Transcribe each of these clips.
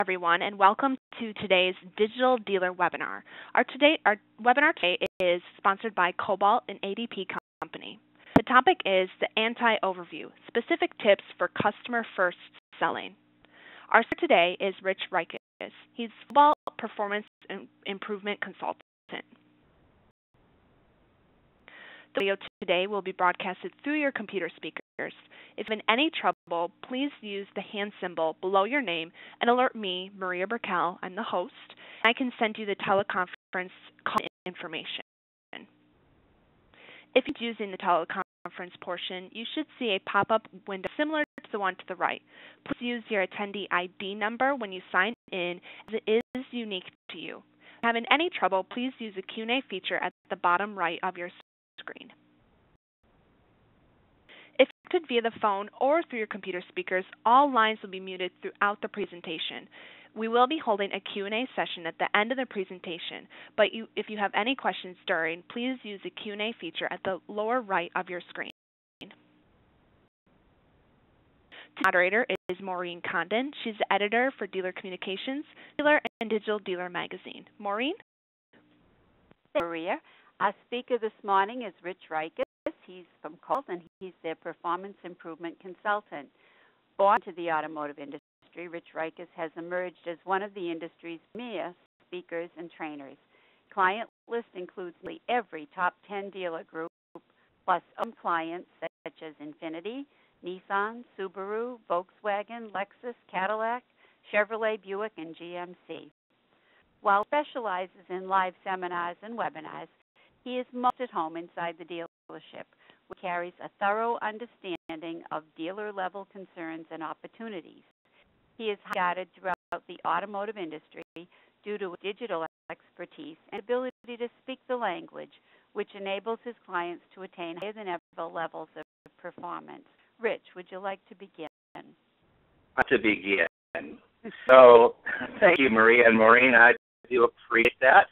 everyone, and welcome to today's Digital Dealer webinar. Our, today, our webinar today is sponsored by Cobalt and ADP Company. The topic is the anti-overview, specific tips for customer-first selling. Our speaker today is Rich Rikis. He's Cobalt Performance Improvement Consultant. The video today will be broadcasted through your computer speakers. If in any trouble, please use the hand symbol below your name and alert me, Maria Burkell, I'm the host. I can send you the teleconference call information. If you're using the teleconference portion, you should see a pop-up window similar to the one to the right. Please use your attendee ID number when you sign in as it is unique to you. If having any trouble, please use the Q&A feature at the bottom right of your screen. If connected via the phone or through your computer speakers, all lines will be muted throughout the presentation. We will be holding a Q&A session at the end of the presentation, but you, if you have any questions during, please use the Q&A feature at the lower right of your screen. The moderator is Maureen Condon. She's the editor for Dealer Communications, Dealer and Digital Dealer Magazine. Maureen? Maria. Our speaker this morning is Rich Rikis. He's from Colt and he's their performance improvement consultant. Born to the automotive industry, Rich Rikis has emerged as one of the industry's premier speakers and trainers. Client list includes nearly every top 10 dealer group, plus own clients such as Infiniti, Nissan, Subaru, Volkswagen, Lexus, Cadillac, Chevrolet, Buick, and GMC. While specializes in live seminars and webinars, he is most at home inside the dealership, which carries a thorough understanding of dealer level concerns and opportunities. He is guided throughout the automotive industry due to digital expertise and ability to speak the language, which enables his clients to attain higher than ever levels of performance. Rich, would you like to begin? To begin. So, thank you, Maria and Maureen. I do appreciate that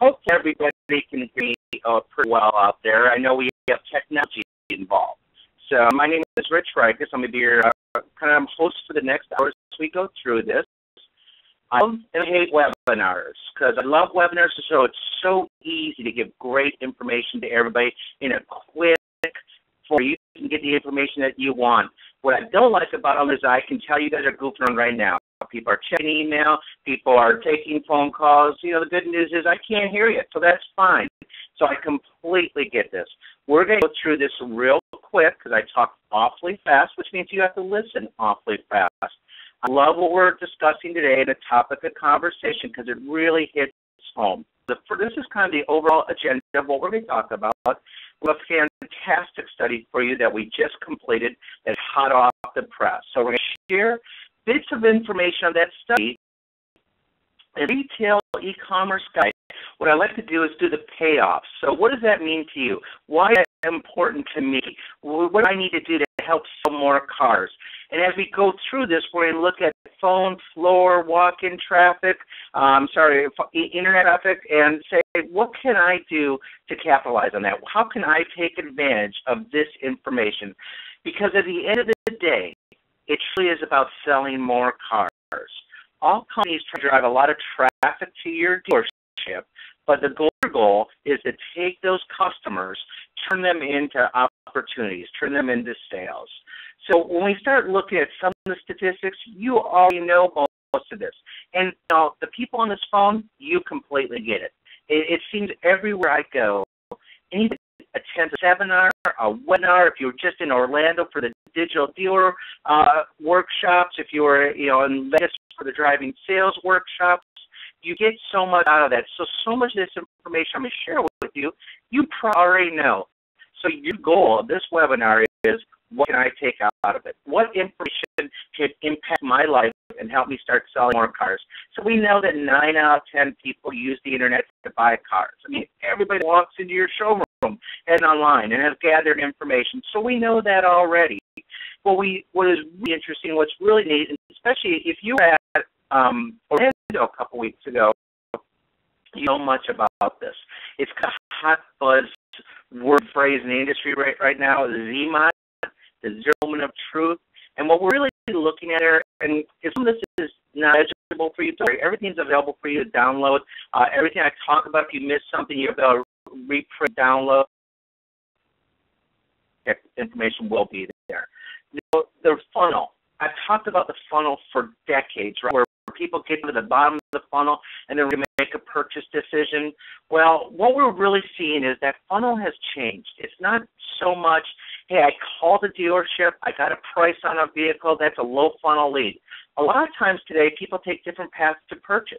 hopefully everybody can hear me uh, pretty well out there. I know we have technology involved. So my name is Rich Rikis. I'm going to be your uh, kind of host for the next hour as we go through this. I love and hate webinars because I love webinars so it's so easy to give great information to everybody in a quick for you can get the information that you want. What I don't like about them is I can tell you guys are goofing on right now. People are checking email. People are mm-hmm. taking phone calls. You know, the good news is I can't hear you, so that's fine. So I completely get this. We're going to go through this real quick because I talk awfully fast, which means you have to listen awfully fast. I love what we're discussing today, and the topic of conversation, because it really hits home. The, this is kind of the overall agenda of what we're going to talk about. We have a fantastic study for you that we just completed that's hot off the press. So we're going to share bits of information on that study. A retail e-commerce guide, what I like to do is do the payoffs. So what does that mean to you? Why is that important to me? What do I need to do to help sell more cars? And as we go through this, we're going to look at phone, floor, walk-in traffic, um, sorry, internet traffic, and say, what can I do to capitalize on that? How can I take advantage of this information? Because at the end of the day, it truly is about selling more cars. All companies try to drive a lot of traffic to your dealership, but the goal is to take those customers, turn them into opportunities, turn them into sales. So when we start looking at some of the statistics, you already know most of this. And you know, the people on this phone, you completely get it. It, it seems everywhere I go, anybody attend a seminar, a webinar, if you're just in Orlando for the digital dealer uh, workshops, if you're you know in Vegas for the driving sales workshops, you get so much out of that. So so much of this information I'm going to share with you, you probably already know. So your goal of this webinar is what can I take out of it? What information could impact my life and help me start selling more cars? So we know that nine out of ten people use the internet to buy cars. I mean, everybody walks into your showroom and online and has gathered information. So we know that already. What we what is really interesting, what's really neat, especially if you were at um, Orlando a couple weeks ago, you know much about this. It's a hot buzz word phrase in the industry right right now, ZMOT, the zero moment of truth. And what we're really looking at here, and some of this is not available for you. Sorry, everything's available for you to download. Uh, everything I talk about, if you miss something, you'll be able to reprint, download. Information will be there. You the funnel. I've talked about the funnel for decades, right? Where people get to the bottom of the funnel and then make a purchase decision. Well, what we're really seeing is that funnel has changed. It's not so much, hey, I called the dealership, I got a price on a vehicle, that's a low funnel lead. A lot of times today, people take different paths to purchase.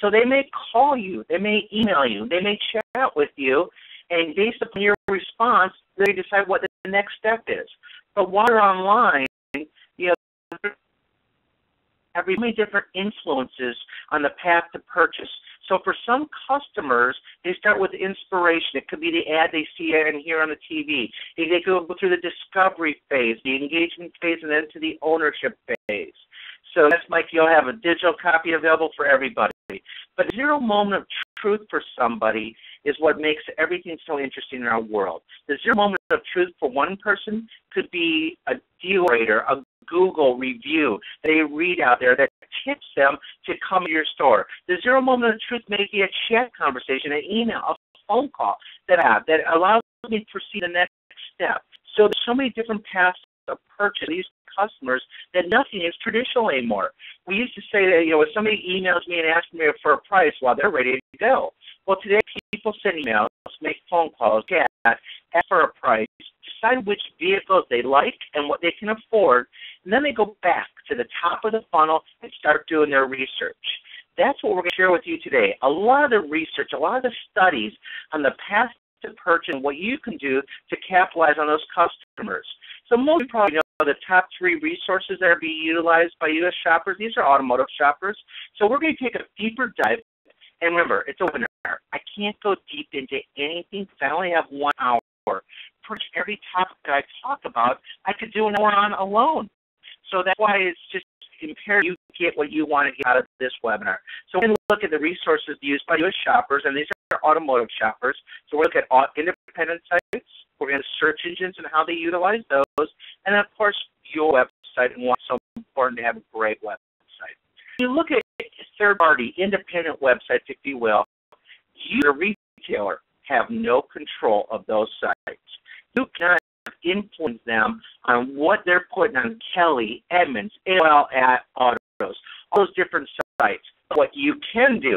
So they may call you, they may email you, they may chat with you, and based upon your response, they decide what the next step is. But while you're online, you know, have many different influences on the path to purchase. So for some customers, they start with inspiration. It could be the ad they see and hear on the TV. They go through the discovery phase, the engagement phase, and then to the ownership phase. So that's Mike. You'll have a digital copy available for everybody. But zero moment of truth for somebody is what makes everything so interesting in our world. The zero moment of truth for one person could be a dealer, a Google review they read out there that tips them to come to your store. The zero moment of truth may be a chat conversation, an email, a phone call that I have that allows me to proceed the next step. So there's so many different paths of purchase. These customers that nothing is traditional anymore. We used to say that, you know, if somebody emails me and asks me for a price, well, they're ready to go. Well, today people send emails, make phone calls, get ask for a price, decide which vehicles they like and what they can afford, and then they go back to the top of the funnel and start doing their research. That's what we're going to share with you today. A lot of the research, a lot of the studies on the path to purchase and what you can do to capitalize on those customers. So most of you probably know the top three resources that are being utilized by U.S. shoppers. These are automotive shoppers. So we're going to take a deeper dive. And remember, it's a webinar. I can't go deep into anything because I only have one hour. Pretty every topic that I talk about, I could do an hour on alone. So that's why it's just imperative you get what you want to get out of this webinar. So we're going to look at the resources used by U.S. shoppers, and these are automotive shoppers. So we're looking at independent sites, we're going to search engines and how they utilize those, and of course your website and why it's so important to have a great website. If you look at third-party independent websites, if you will, you, the retailer, have no control of those sites. You cannot influence them on what they're putting on Kelley, Edmunds, AOL at Autos, all those different sites. What you can do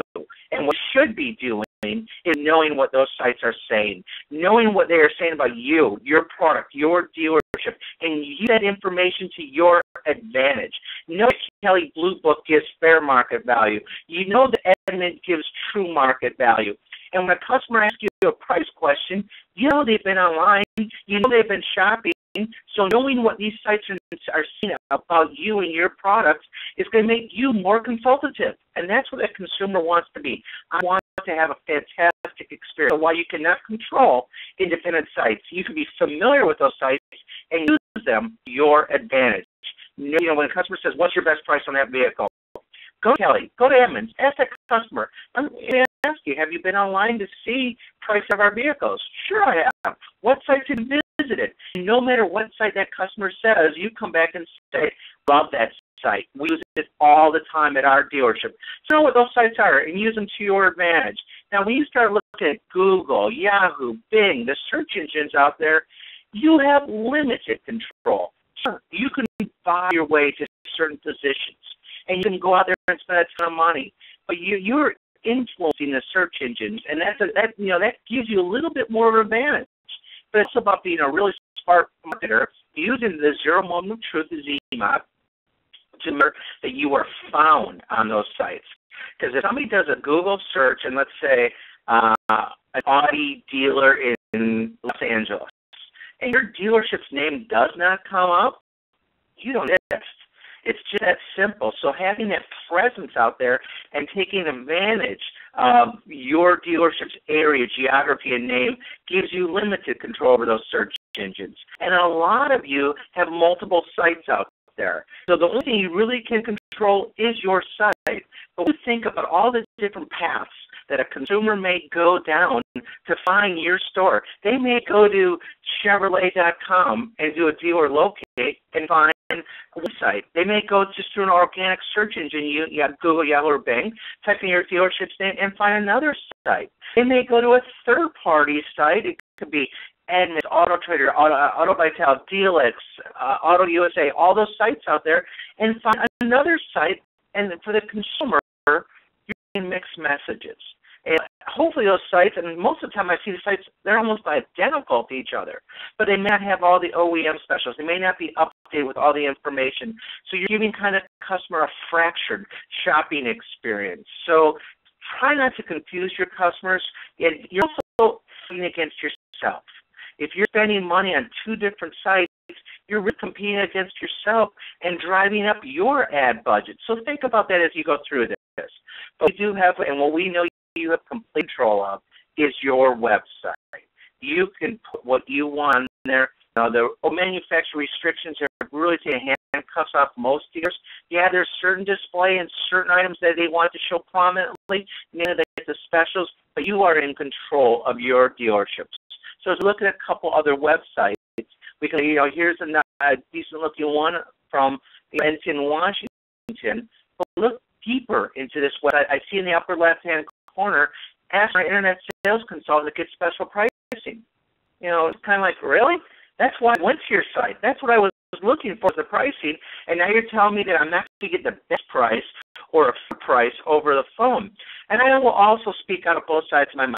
and what should be doing is knowing what those sites are saying, knowing what they are saying about you, your product, your dealership, and use that information to your advantage. Know Kelley Blue Book gives fair market value. You know that Edmund gives true market value. And when a customer asks you a price question, you know they've been online, you know they've been shopping. So knowing what these sites are, are saying about you and your products is going to make you more consultative. And that's what a consumer wants to be. I want to have a fantastic experience. So while you cannot control independent sites, you can be familiar with those sites and use them to your advantage. You know, when a customer says, what's your best price on that vehicle? Go to Kelley, go to Edmunds, ask that customer. I'm ask you, have you been online to see price of our vehicles? Sure I have. What sites have you visited? No matter what site that customer says, you come back and say, love that site. We use it all the time at our dealership. So know what those sites are and use them to your advantage. Now, when you start looking at Google, Yahoo, Bing, the search engines out there, you have limited control. Sure, you can buy your way to certain positions and you can go out there and spend a ton of money. But you you're influencing the search engines, and that's a, that you know that gives you a little bit more of an advantage. But it's about being a really smart marketer, using the zero moment of truth, the ZMOT, to make that you are found on those sites. Because if somebody does a Google search, and let's say uh, an Audi dealer in Los Angeles, and your dealership's name does not come up, you don't exist. It's just that simple. So having that presence out there and taking advantage of your dealership's area, geography, and name gives you limited control over those search engines. And a lot of you have multiple sites out there. So the only thing you really can control is your site. But think about all the different paths that a consumer may go down to find your store. They may go to Chevrolet.com and do a dealer locate and find a website. They may go just through an organic search engine, you, you have Google, Yahoo, or Bing, type in your dealership's name and find another site. They may go to a third party site. It could be Edmunds, Auto Trader, Auto, Autobytel, Dealix, uh, Auto USA, all those sites out there, and find another site. And for the consumer, you can mix messages. And hopefully those sites, and most of the time I see the sites, they're almost identical to each other, but they may not have all the OEM specials. They may not be updated with all the information. So you're giving kind of customer a fractured shopping experience. So try not to confuse your customers. And you're also fighting against yourself. If you're spending money on two different sites, you're competing against yourself and driving up your ad budget. So think about that as you go through this. But we do have, and what we know you have complete control of is your website. You can put what you want there. Now, the manufacturer restrictions are really taking handcuffs off most dealers. Yeah, there's certain display and certain items that they want to show prominently. You know, they get the specials, but you are in control of your dealerships. So to look at a couple other websites, we can, you know, here's a, a decent looking one from Benton, Washington. But look deeper into this website. I see in the upper left hand corner, ask our internet sales consultant to get special pricing. You know, it's kind of like, really? That's why I went to your site. That's what I was looking for, the pricing. And now you're telling me that I'm not going to get the best price or a price over the phone. And I will also speak out of both sides of my mouth.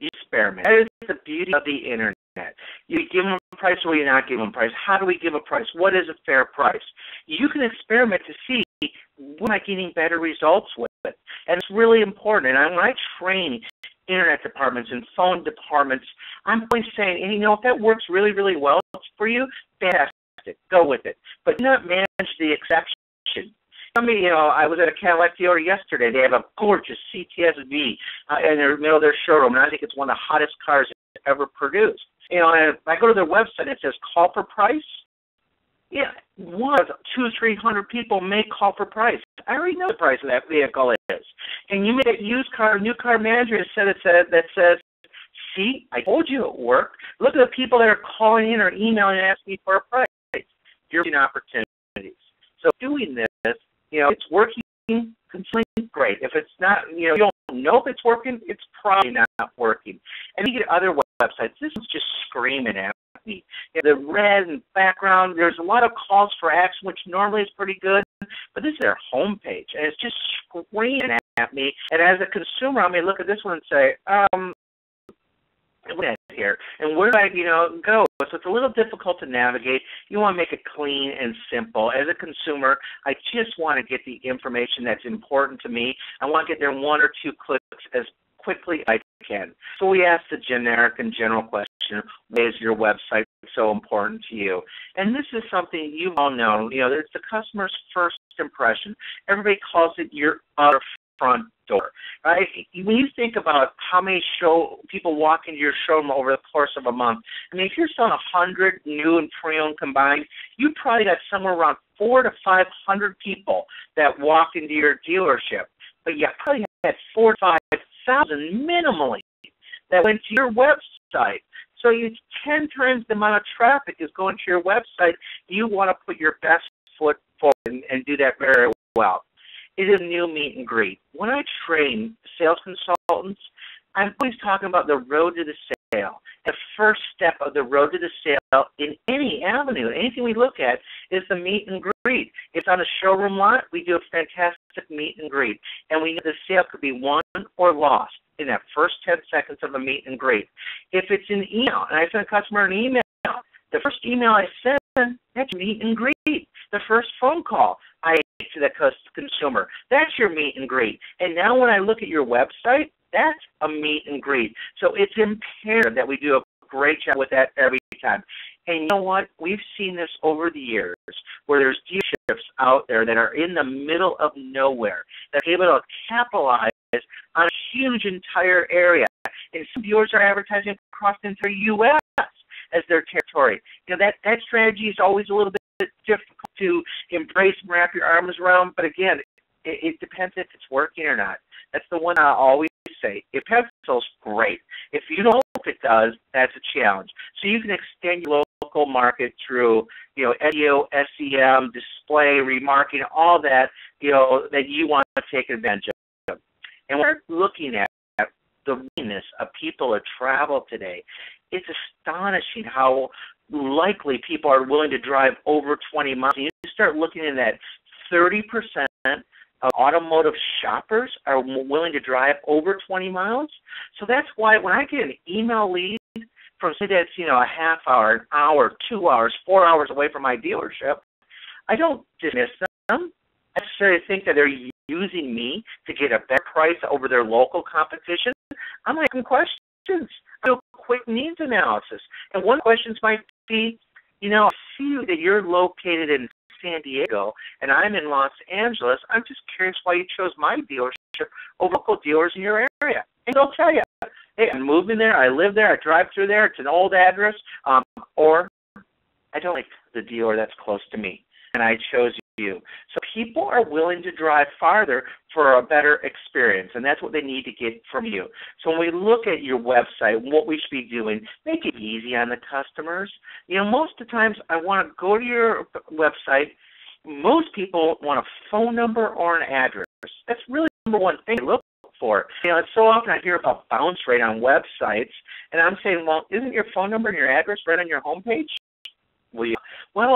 You experiment. That is the beauty of the internet. You give them a price or you not give them a price. How do we give a price? What is a fair price? You can experiment to see what am I getting better results with. And it's really important. And when I train internet departments and phone departments, I'm always saying, and you know, if that works really, really well for you, fantastic, go with it. But do not manage the exception. Somebody, you know, I was at a Cadillac dealer yesterday. They have a gorgeous CTS-V uh, in the middle of their showroom, and I think it's one of the hottest cars ever produced. You know, and if I go to their website, it says call for price. Yeah, one of three hundred people may call for price. I already know the price of that vehicle is. And you make a used car, new car manager instead of said that says, "See, I told you it worked. Look at the people that are calling in or emailing and asking for a price. You're getting opportunities. So doing this, you know, it's working completely great. If it's not, you know, you don't know if it's working, it's probably not working. And you get other websites. This is just screaming at me. The red and background, there's a lot of calls for action, which normally is pretty good, but this is their homepage, and it's just screaming at me. And as a consumer, I may look at this one and say, um, here and where do I, you know, go? So it's a little difficult to navigate. You want to make it clean and simple. As a consumer, I just want to get the information that's important to me. I want to get there one or two clicks as quickly as I can. So we ask the generic and general question, why is your website so important to you? And this is something you all know, you know, it's the customer's first impression. Everybody calls it your front door, right? When you think about how many show people walk into your showroom over the course of a month, I mean, if you're selling a hundred new and pre-owned combined, you probably got somewhere around four to five hundred people that walk into your dealership, but you probably had four to five thousand minimally that went to your website. So you ten times the amount of traffic is going to your website. You want to put your best foot forward and, and do that very well. It is a new meet and greet. When I train sales consultants, I'm always talking about the road to the sale. The first step of the road to the sale in any avenue, anything we look at, is the meet and greet. If it's on a showroom lot, we do a fantastic meet and greet. And we know the sale could be won or lost in that first 10 seconds of a meet and greet. If it's an email, and I send a customer an email, the first email I send, that's meet and greet. The first phone call I to the consumer, that's your meet and greet. And now when I look at your website, that's a meet and greet. So it's imperative that we do a great job with that every time. And you know what? We've seen this over the years where there's dealerships out there that are in the middle of nowhere that are able to capitalize on a huge entire area. And some dealers are advertising across the entire U.S. as their territory. You know, that, that strategy is always a little bit difficult to embrace and wrap your arms around. But again, It, it depends if it's working or not. That's the one I always say. If pencil's great. If you don't know if it does, that's a challenge. So you can extend your local market through, you know, SEO, SEM, display, remarketing, all that, you know, that you want to take advantage of. And we're looking at the willingness of people to travel today. It's astonishing how likely people are willing to drive over 20 miles. And you start looking at that 30% of automotive shoppers are willing to drive over 20 miles. So that's why when I get an email lead from say that's you know a half hour, an hour, two hours, four hours away from my dealership, I don't dismiss them. I necessarily think that they're using me to get a better price over their local competition. I'm asking questions. Do quick needs analysis. And one of the questions might be, you know, I see that you're located in San Diego and I'm in Los Angeles. I'm just curious why you chose my dealership over local dealers in your area. And they'll tell you, hey, I'm moving there, I live there, I drive through there, it's an old address, um, or I don't like the dealer that's close to me and I chose you. So people are willing to drive farther for a better experience, and that's what they need to get from you. So when we look at your website, what we should be doing, make it easy on the customers. You know, most of the times I want to go to your website. Most people want a phone number or an address. That's really number one thing to look for. You know, it's so often I hear about bounce rate on websites, and I'm saying, well, isn't your phone number and your address right on your homepage? Well, well,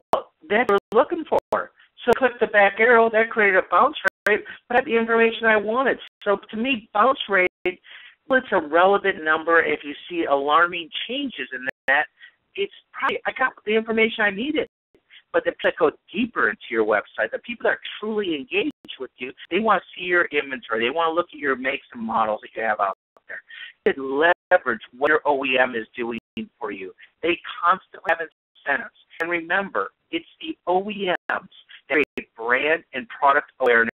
that's what we're looking for. So click the back arrow, that created a bounce rate, but I had the information I wanted. So to me, bounce rate, well, it's a relevant number. If you see alarming changes in that, it's probably I got the information I needed. But the people go deeper into your website, the people that are truly engaged with you, they want to see your inventory. They want to look at your makes and models that you have out there. They leverage what your OEM is doing for you. They constantly have incentives. And remember, it's the OEMs brand and product awareness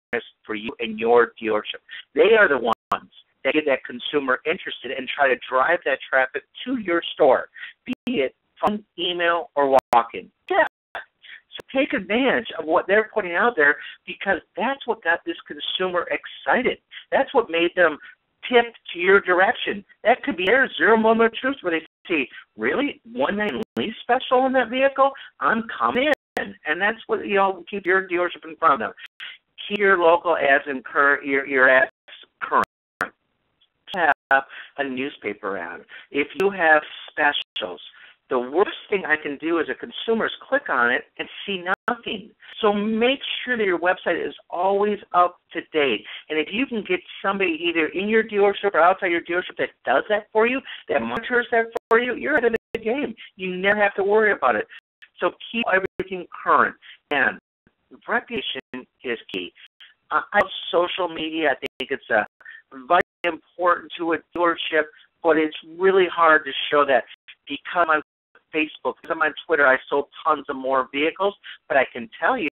for you and your dealership. They are the ones that get that consumer interested and try to drive that traffic to your store, be it phone, email, or walk-in. Yeah. So take advantage of what they're putting out there because that's what got this consumer excited. That's what made them tip to your direction. That could be their zero moment of truth where they see, really, one night lease special in that vehicle? I'm coming And that's what, you know, keep your dealership in front of them. Keep your local ads and current, your, your ads current. Have a newspaper ad. If you have specials, the worst thing I can do as a consumer is click on it and see nothing. So make sure that your website is always up to date. And if you can get somebody either in your dealership or outside your dealership that does that for you, that monitors that for you, you're ahead a game. You never have to worry about it. So keep everything current. And reputation is key. Uh, I social media. I think it's a very important to a dealership, but it's really hard to show that because I'm on Facebook, because I'm on Twitter, I sold tons of more vehicles. But I can tell you,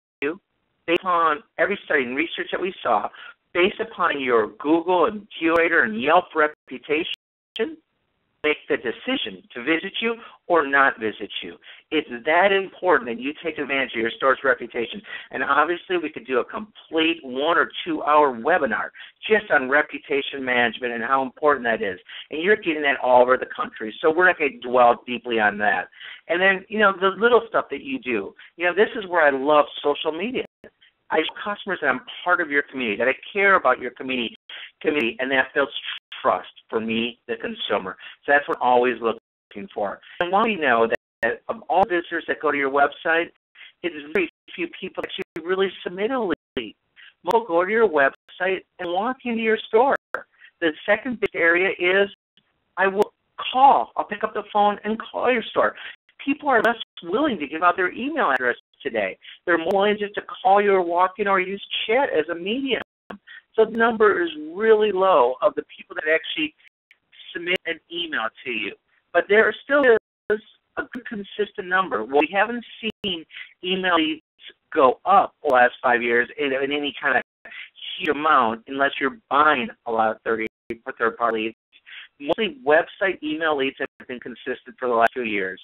based on every study and research that we saw, based upon your Google and Curator and Yelp reputation, make the decision to visit you or not visit you. It's that important that you take advantage of your store's reputation. And obviously, we could do a complete one or two hour webinar just on reputation management and how important that is. And you're getting that all over the country. So we're not going to dwell deeply on that. And then, you know, the little stuff that you do. You know, this is where I love social media. I have customers that I'm part of your community, that I care about your community, community, and that builds trust for me, the consumer. So that's what I'm always looking for. And while we know that, of all visitors that go to your website, it is very few people that actually really submit a lead. Most go to your website and walk into your store. The second big area is I will call. I'll pick up the phone and call your store. People are less willing to give out their email address today. They're more willing just to call you or walk in or use chat as a medium. The number is really low of the people that actually submit an email to you. But there still is a good consistent number. Well, we haven't seen email leads go up the last five years in, in any kind of huge amount unless you're buying a lot of 30 third party leads. Mostly website email leads have been consistent for the last few years.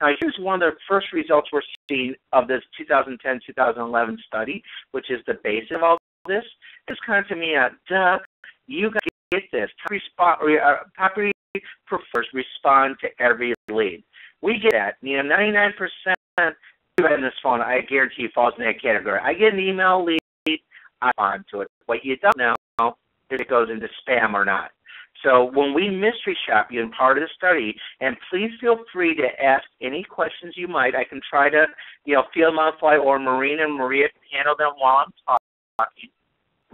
Now, here's one of the first results we're seeing of this 2010-2011 study, which is the basis of all this? Kind of to me, uh, duh, you to get this. Top, respond, uh, top prefers respond to every lead. We get that. You know, 99% in this phone, I guarantee you falls in that category. I get an email lead, I respond to it. What you don't know is it goes into spam or not. So when we mystery shop you in part of the study, and please feel free to ask any questions you might. I can try to, you know, field them fly, or Marina and Maria can handle them while I'm talking.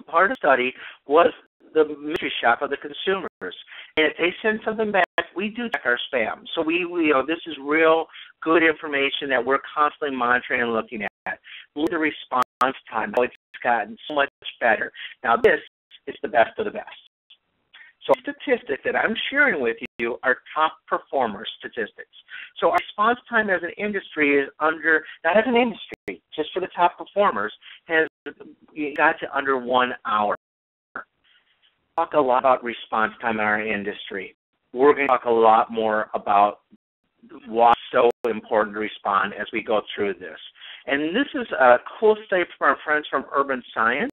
Part of the study was the mystery shop of the consumers. And if they send something back, we do check our spam. So we, we you know, this is real good information that we're constantly monitoring and looking at. Look at the response time, how it's gotten so much better. Now this is the best of the best. So statistics that I'm sharing with you are top performer statistics. So our response time as an industry is under, not as an industry, just for the top performers, has got to under one hour talk a lot about response time in our industry. We're going to talk a lot more about why it's so important to respond as we go through this. And this is a cool study from our friends from Urban Science.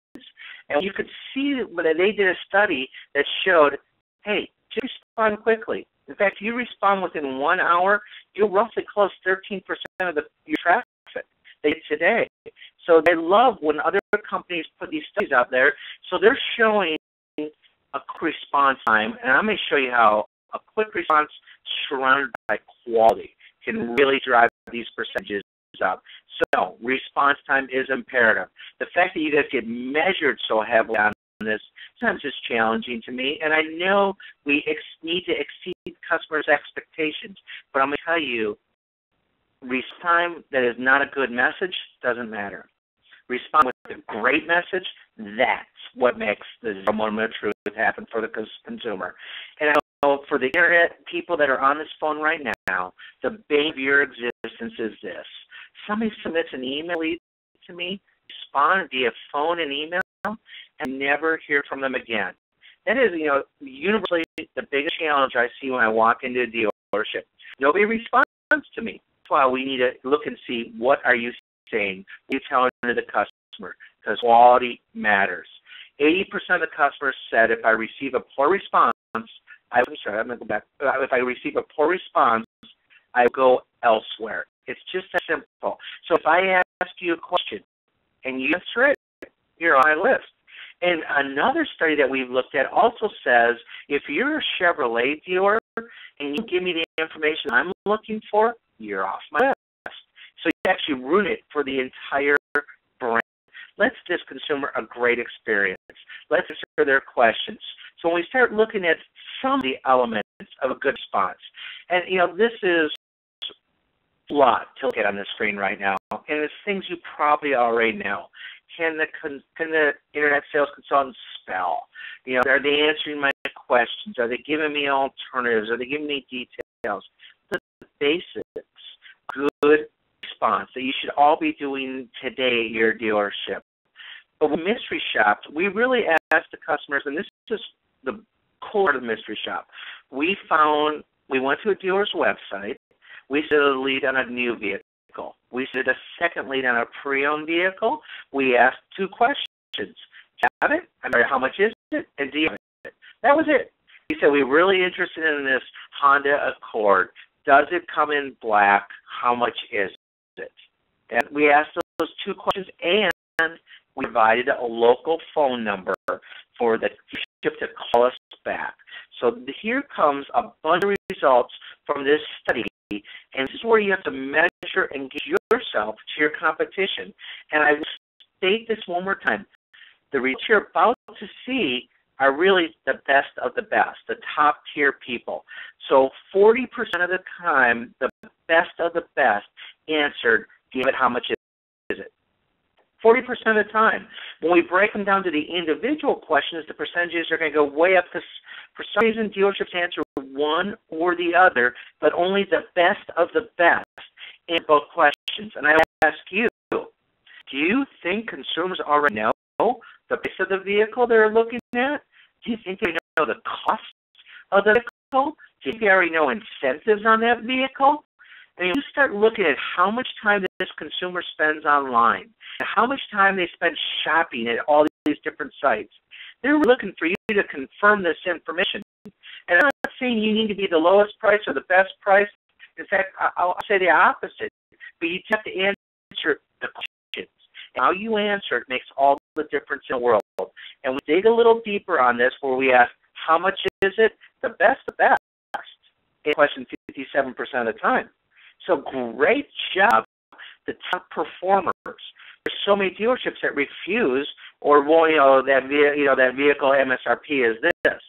And you could see that they did a study that showed, hey, just respond quickly. In fact, if you respond within one hour, you'll roughly close 13% of the, your traffic today. So they love when other companies put these studies out there. So they're showing a quick response time, and I'm going to show you how a quick response surrounded by quality can really drive these percentages up. So response time is imperative. The fact that you guys get measured so heavily on this sometimes is challenging to me, and I know we ex- need to exceed customers' expectations, but I'm going to tell you, response time that is not a good message doesn't matter. Respond with a great message, that's what makes the moment of truth happen for the consumer. And I know for the internet people that are on this phone right now, the bane of your existence is this. Somebody submits an email to me, respond via phone and email, and never hear from them again. That is, you know, universally the biggest challenge I see when I walk into a dealership. Nobody responds to me. That's why we need to look and see what are you saying, you telling to the customer, because quality matters. 80% of the customers said if I receive a poor response, I, am sorry, I'm going to go back. Uh, if I receive a poor response, I go elsewhere. It's just that simple. So if I ask you a question and you answer it, you're on my list. And another study that we've looked at also says if you're a Chevrolet dealer and you give me the information I'm looking for, you're off my list. So you actually ruin it for the entire brand. let's give this consumer a great experience. Let's answer their questions. So when we start looking at some of the elements of a good response, and you know, this is a lot to look at on the screen right now, and it's things you probably already know. Can the can the internet sales consultant spell? You know, are they answering my questions? Are they giving me alternatives? Are they giving me details? The basics. Good response that you should all be doing today at your dealership. But with mystery shops, we really ask the customers, and this is the core of the mystery shop. We found, we went to a dealer's website, we set a lead on a new vehicle. We set a second lead on a pre-owned vehicle. We asked two questions. Have it? I mean, how much is it? And do you have it? That was it. He said, we're really interested in this Honda Accord. Does it come in black? How much is it? And we asked those two questions, and we provided a local phone number for the ship to call us back. So here comes a bunch of results from this study, and this is where you have to measure and get yourself to your competition. And I will state this one more time. The results you're about to see are really the best of the best, the top tier people. So 40% of the time, the best of the best answered, give it how much is it. 40% of the time. When we break them down to the individual questions, the percentages are going to go way up. This, for some reason, dealerships answer one or the other, but only the best of the best in both questions. And I ask you, do you think consumers already know the price of the vehicle they're looking at? Do you think they know the cost of the vehicle? Do you think they already know incentives on that vehicle? Mean, you start looking at how much time this consumer spends online, how much time they spend shopping at all these different sites. They're looking for you to confirm this information. And I'm not saying you need to be the lowest price or the best price. In fact, I'll say the opposite. But you have to answer the questions. And how you answer it makes all the difference in the world. And we dig a little deeper on this where we ask, how much is it? The best, the best. In question 57% of the time. So great job, the top performers. There's so many dealerships that refuse or well, you know that you know that vehicle MSRP is this.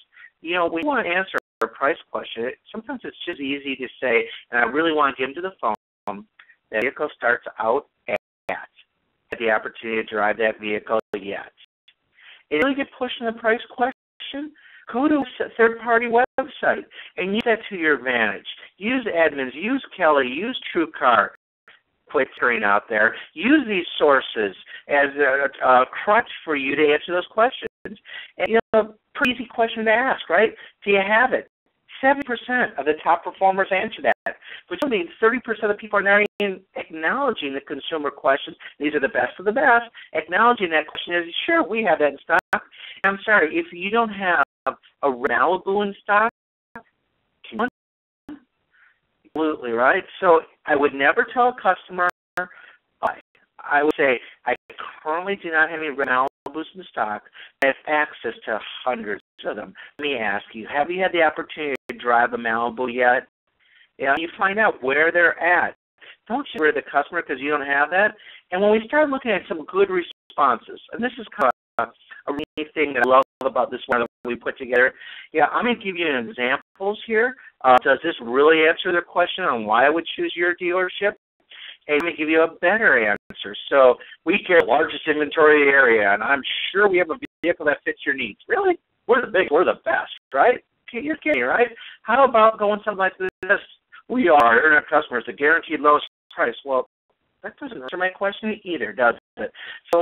You know, we want to answer a price question. Sometimes it's just easy to say, and I really want to give them to the phone. That vehicle starts out at, the opportunity to drive that vehicle yet. And really get pushed on the price question, go to a third party website and use that to your advantage. Use Edmunds, use Kelley, use TrueCar. Quit throwing out there. Use these sources as a, a crutch for you to answer those questions. And you know, a pretty easy question to ask, right? Do you have it? 70% of the top performers answer that, which means 30% of people are not even acknowledging the consumer question. These are the best of the best. Acknowledging that question is, sure, we have that in stock. I'm sorry, if you don't have a Malibu in stock, absolutely right. So I would never tell a customer. I would say I currently do not have any Malibus in stock. I have access to hundreds of them. Let me ask you: Have you had the opportunity to drive a Malibu yet? You know, you find out where they're at. Don't share the customer because you don't have that. And when we start looking at some good responses, and this is kind of a really thing that I love about this one we put together. Yeah, I'm going to give you examples here. Uh, does this really answer the question on why I would choose your dealership? And I'm give you a better answer. So we carry the largest inventory area, and I'm sure we have a vehicle that fits your needs. Really? We're the big, we're the best, right? You're kidding, right? How about going something like this? We are internet customers, the guaranteed lowest price. Well, that doesn't answer my question either, does it? So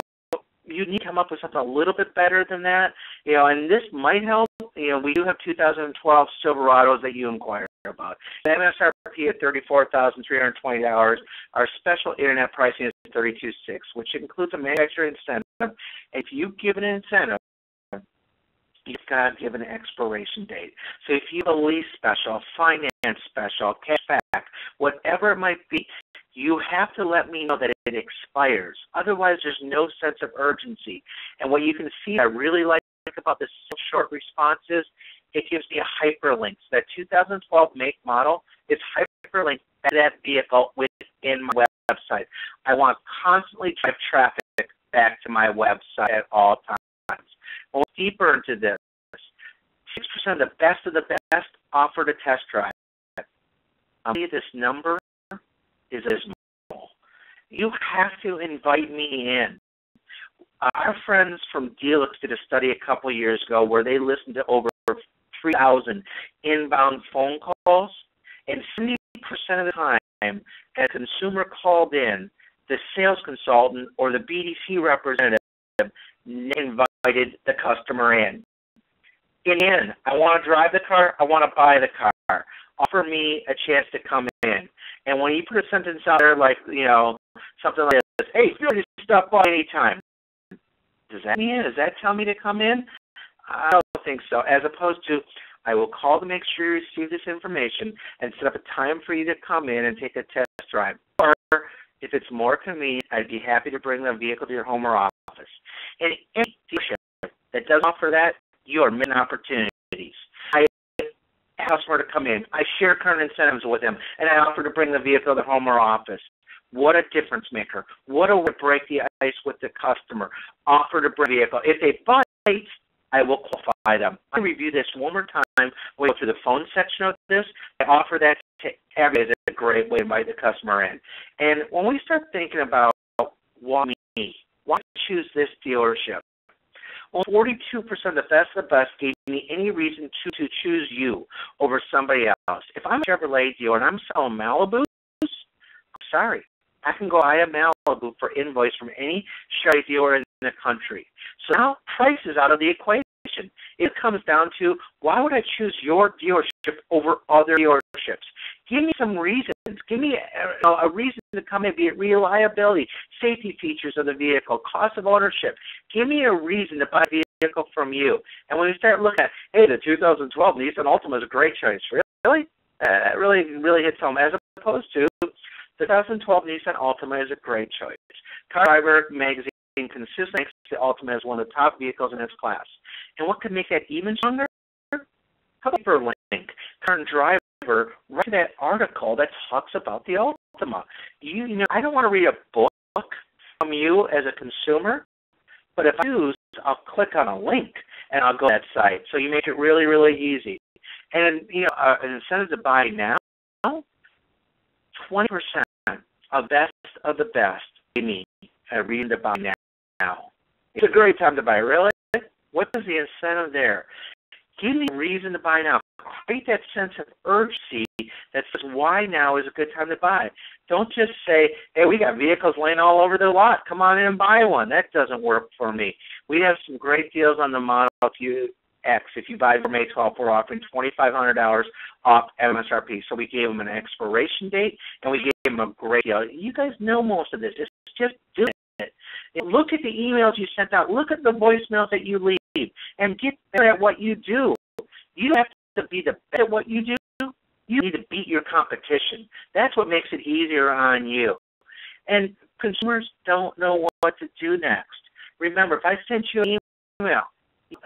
you need to come up with something a little bit better than that. You know, and this might help. You know, we do have 2012 Silverados that you inquire about. The MSRP at $34,320. Our special internet pricing is 32.6, which includes a manufacturer incentive. If you give an incentive, you've got to give an expiration date. So if you have a lease special, finance special, cashback, whatever it might be, you have to let me know that it expires. Otherwise, there's no sense of urgency. And what you can see, I really like about this short response is it gives me a hyperlink. So that 2012 make model is hyperlinked to that vehicle within my website. I want to constantly drive traffic back to my website at all times. We'll deeper into this. 6% of the best of the best offered a test drive. I'll see this number is abysmal. You have to invite me in. Our friends from Dealix did a study a couple of years ago where they listened to over 3,000 inbound phone calls, and 70% of the time, a consumer called in, the sales consultant or the BDC representative invited the customer in. In, I want to drive the car, I want to buy the car. Offer me a chance to come in. And when you put a sentence out there like, you know, something like this, hey, feel free to stop by anytime. Does that mean, does that tell me to come in? I don't think so. As opposed to, I will call to make sure you receive this information and set up a time for you to come in and take a test drive. Or if it's more convenient, I'd be happy to bring the vehicle to your home or office. And any dealership that doesn't offer that, you are missing opportunities customer to come in. I share current incentives with them, and I offer to bring the vehicle to home or office. What a difference maker. What a way to break the ice with the customer. Offer to bring the vehicle. If they bite, I will qualify them. I review this one more time. We go through the phone section of this. I offer that to everybody. It's a great way to invite the customer in. And when we start thinking about why me, why choose this dealership? Well, 42% of the best of the best gave me any reason to, to choose you over somebody else. If I'm a Chevrolet dealer and I'm selling Malibus, sorry, I can go buy a Malibu for invoice from any Chevrolet dealer in the country. So now price is out of the equation. It comes down to why would I choose your dealership over other dealerships? Give me some reasons. Give me a, a reason to come in, be it reliability, safety features of the vehicle, cost of ownership. Give me a reason to buy a vehicle from you. And when you start looking at, hey, the 2012 Nissan Altima is a great choice. Really? Uh, really, really hits home. As opposed to the 2012 Nissan Altima is a great choice. Car Driver magazine consistently makes the Altima as one of the top vehicles in its class. And what could make that even stronger? Hyperlink, current driver, write that article that talks about the Altima. You, you know, I don't want to read a book from you as a consumer, but if I use, I'll click on a link and I'll go to that site. So you make it really, really easy. And you know, uh, incentive to buy now, twenty percent of best of the best. Give me a reason to buy now. It's a great time to buy. Really? What is the incentive there? Give me a reason to buy now. Create that sense of urgency that says why now is a good time to buy. Don't just say, hey, we got vehicles laying all over the lot. Come on in and buy one. That doesn't work for me. We have some great deals on the Model X. If you buy for May 12, we're offering $2,500 off MSRP. So we gave them an expiration date and we gave them a great deal. You guys know most of this. It's just do it. Look at the emails you sent out. Look at the voicemails that you leave and get better at what you do. You have to be the best at what you do. You need to beat your competition. That's what makes it easier on you. And consumers don't know what to do next. Remember, if I sent you an email,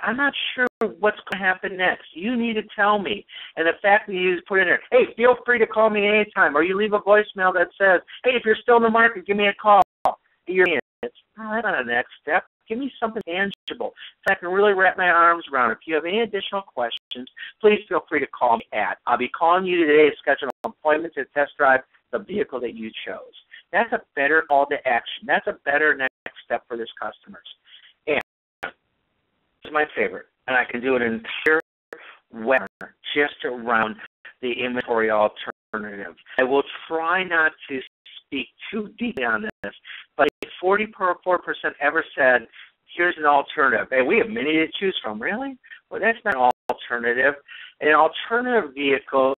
I'm not sure what's going to happen next. You need to tell me. And the fact that you put in there, hey, feel free to call me anytime, or you leave a voicemail that says, hey, if you're still in the market, give me a call. You're in. It's not a next step. Give me something tangible so I can really wrap my arms around. If you have any additional questions, please feel free to call me at. I'll be calling you today to schedule an appointment to test drive the vehicle that you chose. That's a better call to action. That's a better next step for this customers. And this is my favorite, and I can do an entire webinar just around the inventory alternative. I will try not to speak too deeply on this, but 44% ever said, here's an alternative. And we have many to choose from. Really? Well, that's not an alternative. An alternative vehicle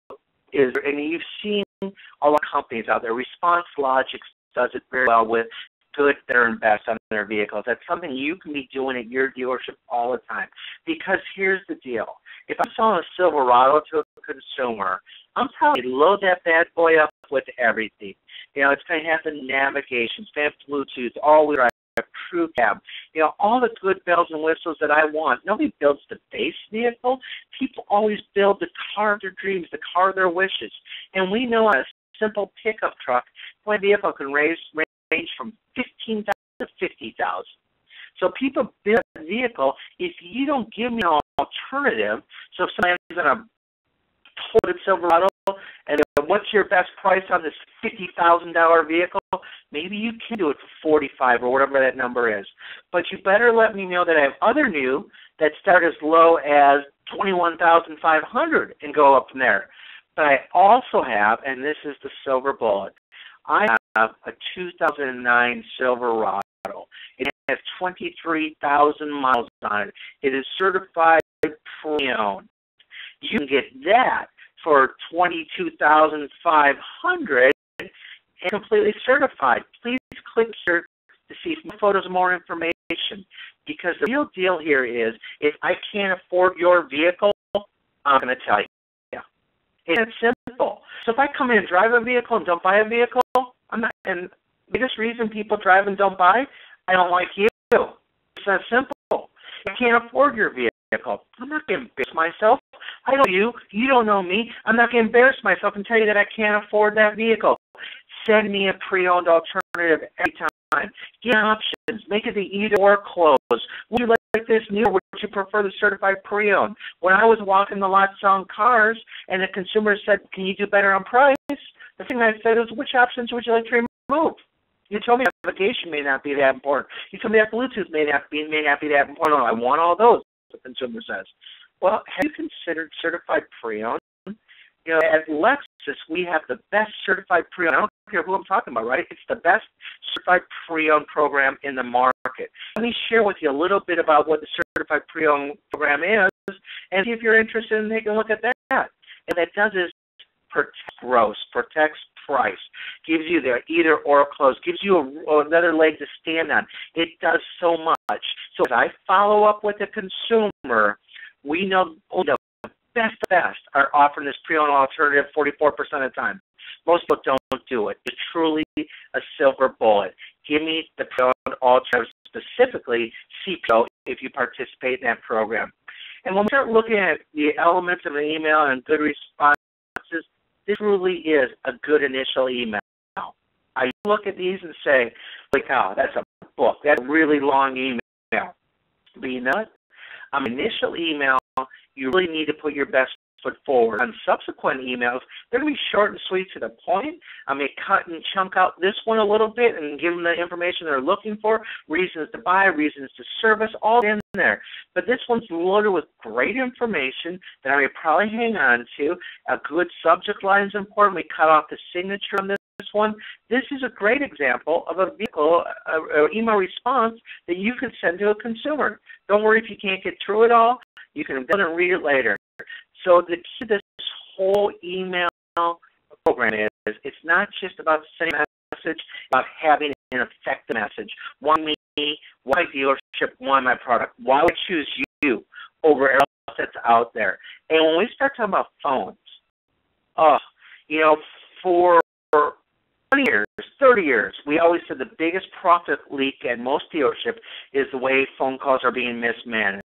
is, and you've seen a lot of companies out there. Response Logic does it very well with good, better, and best on their vehicles. That's something you can be doing at your dealership all the time. Because here's the deal. If I'm selling a Silverado to a consumer, I'm telling you, load that bad boy up with everything. You know, it's going to have the navigation, it's going to have Bluetooth, all-wheel drive, crew cab, you know, all the good bells and whistles that I want. Nobody builds the base vehicle. People always build the car of their dreams, the car of their wishes. And we know a simple pickup truck, my vehicle can raise, range from 15000 to 50000 so people build a vehicle. If you don't give me an alternative, so if somebody's in a Toyota Silverado and what's your best price on this fifty thousand dollar vehicle? Maybe you can do it for forty five or whatever that number is. But you better let me know that I have other new that start as low as twenty one thousand five hundred and go up from there. But I also have, and this is the silver bullet. I have a 2009 Silverado. It has 23,000 miles on it. It is certified pre-owned. You can get that for twenty-two thousand five hundred and completely certified. Please click here to see photos, more information. Because the real deal here is, if I can't afford your vehicle, I'm going to tell you. Yeah, it's simple. So if I come in and drive a vehicle and don't buy a vehicle, I'm not. And the biggest reason people drive and don't buy, I don't like you. It's that simple. I can't afford your vehicle. I'm not going to embarrass myself. I know you. You don't know me. I'm not going to embarrass myself and tell you that I can't afford that vehicle. Send me a pre-owned alternative every time. Get options. Make it the either or close. Would you like this new or would you prefer the certified pre-owned? When I was walking the lot selling cars and the consumer said, can you do better on price? The thing I said was, which options would you like to remove? You told me navigation may not be that important. You told me that Bluetooth may not be may not be that important. I want all those. The consumer says. Well, have you considered certified pre-owned? You know, at Lexus, we have the best certified pre-owned. I don't care who I'm talking about, right? It's the best certified pre-owned program in the market. Let me share with you a little bit about what the certified pre-owned program is, and if you're interested in taking a look at that. And that does is protects gross, protects price, gives you the either or close, gives you a, another leg to stand on. It does so much. So as I follow up with the consumer, we know the best best are offering this pre-owned alternative 44% of the time. Most people don't do it. It's truly a silver bullet. Give me the pre-owned alternative, specifically CPO, if you participate in that program. And when we start looking at the elements of an email and good responses, this really is a good initial email. I look at these and say, like, oh, that's a book. That's a really long email. But you know what? Initial email, you really need to put your best foot forward. On subsequent emails, they're going to be short and sweet to the point. I may cut and chunk out this one a little bit and give them the information they're looking for, reasons to buy, reasons to service, all in there. But this one's loaded with great information that I may probably hang on to. A good subject line is important. We cut off the signature on this one. This is a great example of a vehicle, an email response that you can send to a consumer. Don't worry if you can't get through it all. You can go and read it later. So the key to this whole email program is it's not just about sending a message, about having an effective message. Why me? Why dealership? Why my product? Why would I choose you over else that's out there? And when we start talking about phones, oh, you know, for 20 years, 30 years, we always said the biggest profit leak at most dealerships is the way phone calls are being mismanaged.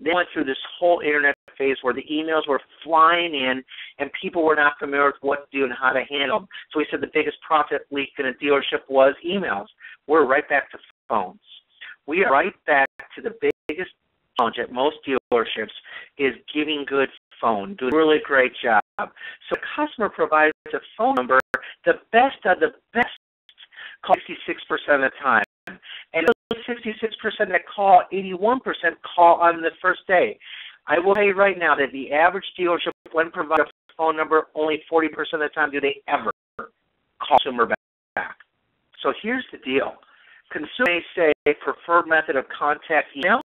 They went through this whole internet phase where the emails were flying in and people were not familiar with what to do and how to handle them. So we said the biggest profit leak in a dealership was emails. We're right back to phones. We are right back to the biggest challenge at most dealerships is giving good phone, doing a really great job. So the customer provides a phone number, the best of the best, call 66% of the time. And those 66% that call, 81% call on the first day. I will tell you right now that the average dealership, when provided a phone number, only 40% of the time do they ever call consumer back. So here's the deal. Consumers may say preferred method of contact email,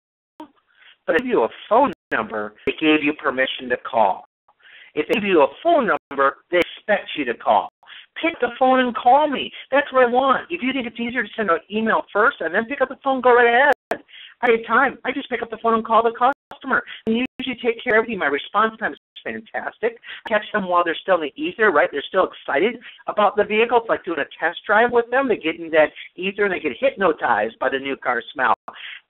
but if you a phone number, they gave you permission to call. If they give you a phone number, they expect you to call. Pick the phone and call me. That's what I want. If you think it's easier to send an email first and then pick up the phone, go right ahead. I have time. I just pick up the phone and call the customer. And usually take care of everything. My response time is fantastic. I catch them while they're still in the ether, right? They're still excited about the vehicle. It's like doing a test drive with them. They get in that ether and they get hypnotized by the new car smell.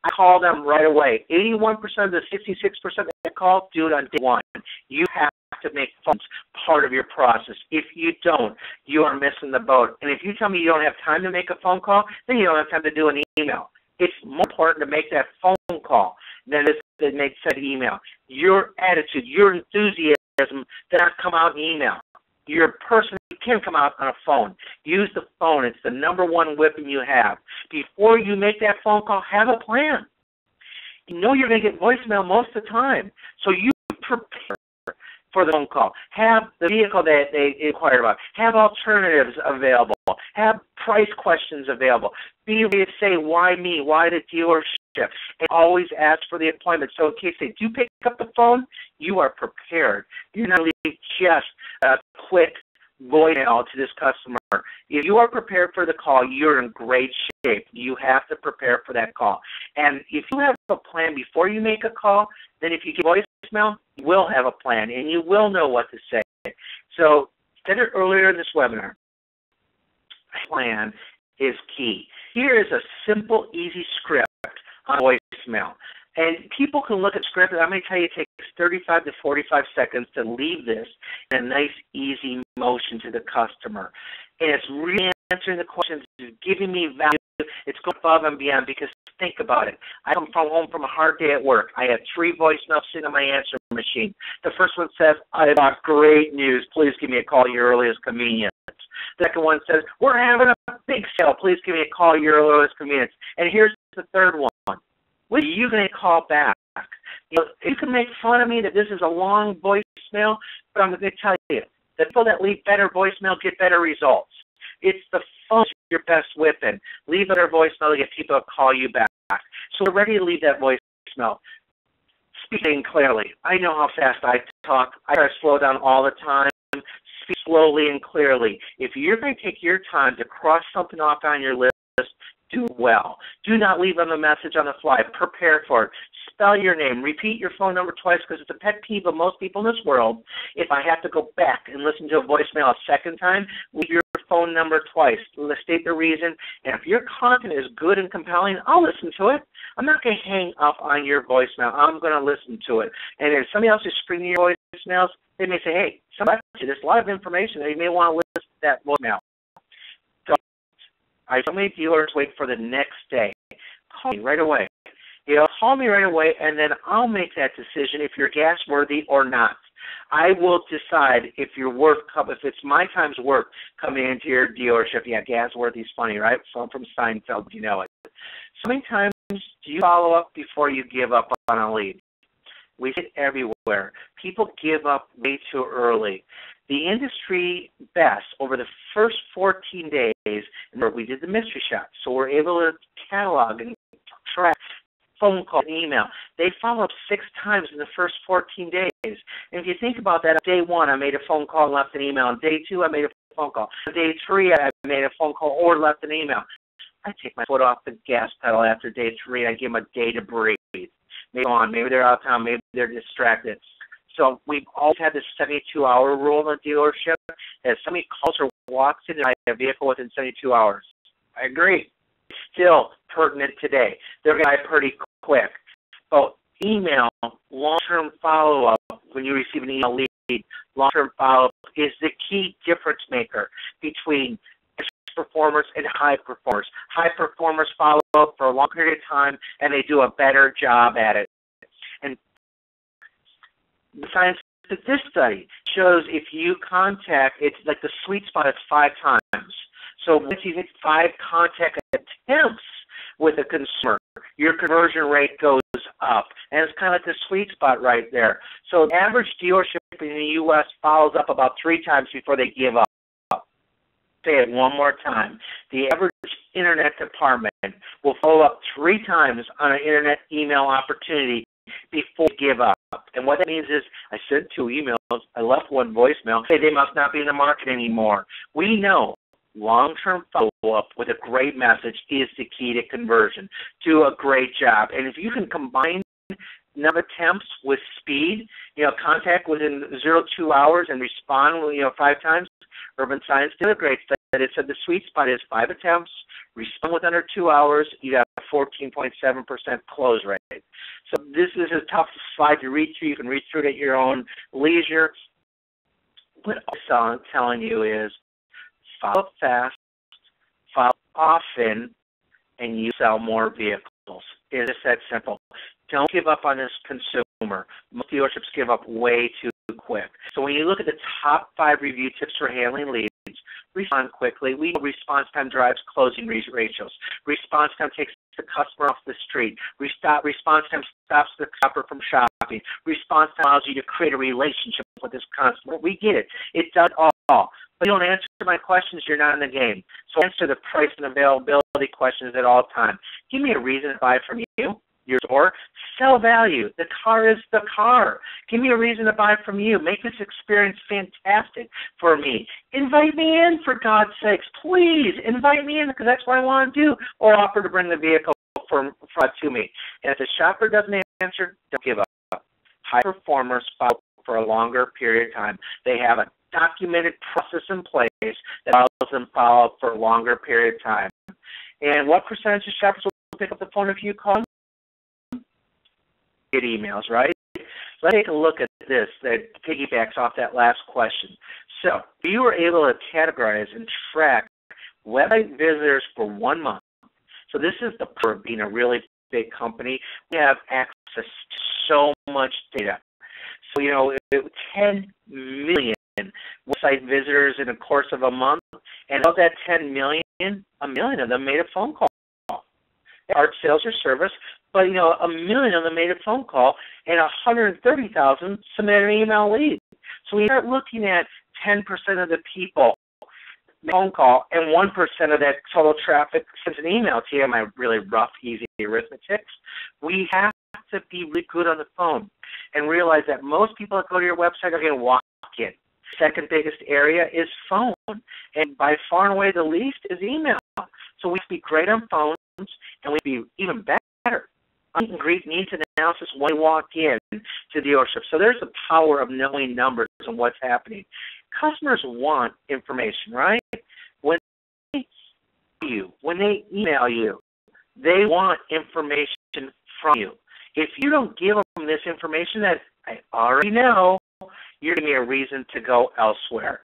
I call them right away. 81% of the 66% that call do it on day one. You have to make phones part of your process. If you don't, you are missing the boat. And if you tell me you don't have time to make a phone call, then you don't have time to do an email. It's more important to make that phone call than it is to make said email. Your attitude, your enthusiasm does not come out in email. Your person can come out on a phone. Use the phone. It's the number one weapon you have. Before you make that phone call, have a plan. You know you're going to get voicemail most of the time. So you prepare for the phone call. Have the vehicle that they inquired about. Have alternatives available. Have price questions available. Be ready to say, why me? Why the dealership? And always ask for the appointment. So in case they do pick up the phone, you are prepared. You're not leaving just a quick voicemail to this customer. If you are prepared for the call, you're in great shape. You have to prepare for that call. And if you have a plan before you make a call, then if you get voicemail, you will have a plan and you will know what to say. So, said it earlier in this webinar. Plan is key. Here is a simple, easy script on voicemail. And people can look at script, and I'm going to tell you it takes 35 to 45 seconds to leave this in a nice, easy motion to the customer. And it's really answering the questions, it's giving me value. It's going above and beyond because think about it. I come from home from a hard day at work. I have three voicemails sitting on my answer machine. The first one says, I have great news. Please give me a call your earliest convenience. The second one says, We're having a big sale. Please give me a call your earliest convenience. And here's the third one. What are you going to call back? You, know, you can make fun of me that this is a long voicemail, but I'm going to tell you, the people that leave better voicemail get better results. It's the phone your best weapon. Leave better voicemail to get people to call you back. So we're ready to leave that voicemail. Speaking clearly, I know how fast I talk. I try to slow down all the time. speak slowly and clearly. If you're going to take your time to cross something off on your list, do well. Do not leave them a message on the fly. Prepare for it. Spell your name. Repeat your phone number twice because it's a pet peeve of most people in this world. If I have to go back and listen to a voicemail a second time, leave your phone number twice. State the reason. And if your content is good and compelling, I'll listen to it. I'm not going to hang up on your voicemail. I'm going to listen to it. And if somebody else is screening your voicemails, they may say, hey, somebody, there's a lot of information that you may want to listen to that voicemail. I so many dealers wait for the next day. Call me right away. You know, call me right away, and then I'll make that decision if you're gas worthy or not. I will decide if you're worth if it's my time's work coming into your dealership. Yeah, gas is funny, right? So I'm from Seinfeld, you know it. So many times do you follow up before you give up on a lead? We see it everywhere. People give up way too early. The industry best over the first 14 days, where we did the mystery shop, so we're able to catalog and track phone call, and email. They follow up six times in the first 14 days. And if you think about that, day one, I made a phone call and left an email. On day two, I made a phone call. On day three, I made a phone call or left an email. I take my foot off the gas pedal after day three. I give them a day to breathe. Maybe on, maybe they're out of town, maybe they're distracted. So we've always had this 72-hour rule in the dealership that if somebody calls or walks in and I a vehicle within 72 hours. I agree. Still pertinent today. They're going to die pretty quick. But email, long-term follow-up, when you receive an email lead, long-term follow-up is the key difference maker between performers and high performers. High performers follow up for a long period of time and they do a better job at it. The science that this study shows if you contact, it's like the sweet spot is five times. So once you hit five contact attempts with a consumer, your conversion rate goes up. And it's kind of like the sweet spot right there. So the average dealership in the U.S. follows up about three times before they give up say it one more time. The average internet department will follow up three times on an internet email opportunity before you give up. And what that means is I sent two emails, I left one voicemail, hey, they must not be in the market anymore. We know long-term follow-up with a great message is the key to conversion. Do a great job. And if you can combine number attempts with speed, you know, contact within zero two hours and respond, you know, five times, Urban Science did a great study. It said the sweet spot is five attempts, respond within under two hours, you a 14.7% close rate. So this is a tough slide to read through. You can read through it at your own leisure. What I'm telling you is follow up fast, follow often, and you sell more vehicles. It is that simple. Don't give up on this consumer. Most dealerships give up way too quick. So when you look at the top five review tips for handling leads, respond quickly. We know response time drives closing ratios. Response time takes the customer off the street. Response time stops the shopper from shopping. Response time allows you to create a relationship with this customer. We get it. It does all. But you don't answer my questions, you're not in the game. So answer the price and availability questions at all times. Give me a reason to buy from you your. Sell value. The car is the car. Give me a reason to buy from you. Make this experience fantastic for me. Invite me in, for God's sakes. Please invite me in because that's what I want to do. Or offer to bring the vehicle for, for to me. And if the shopper doesn't answer, don't give up. High performers follow for a longer period of time. They have a documented process in place that allows them to follow up for a longer period of time. And what percentage of shoppers will pick up the phone if you call? Get emails, right? Let's take a look at this that piggybacks off that last question. So you were able to categorize and track website visitors for one month. So this is the power of being a really big company. We have access to so much data. So, you know, 10 million website visitors in the course of a month, and of that 10 million, a million of them made a phone call. Art sales or service, but you know, a million of them made a phone call, and 130,000 submitted an email lead. So we start looking at 10% of the people phone call and 1% of that total traffic sends an email to you, my really rough, easy arithmetic. We have to be really good on the phone and realize that most people that go to your website are going to walk in. Second biggest area is phone, and by far and away the least is email. So we be great on phones, and we'd be even better meet and greet needs analysis when we walk in to the dealership. So there's the power of knowing numbers and what's happening. Customers want information, right? When they you, when they email you, they want information from you. If you don't give them this information that I already know, you're giving me a reason to go elsewhere.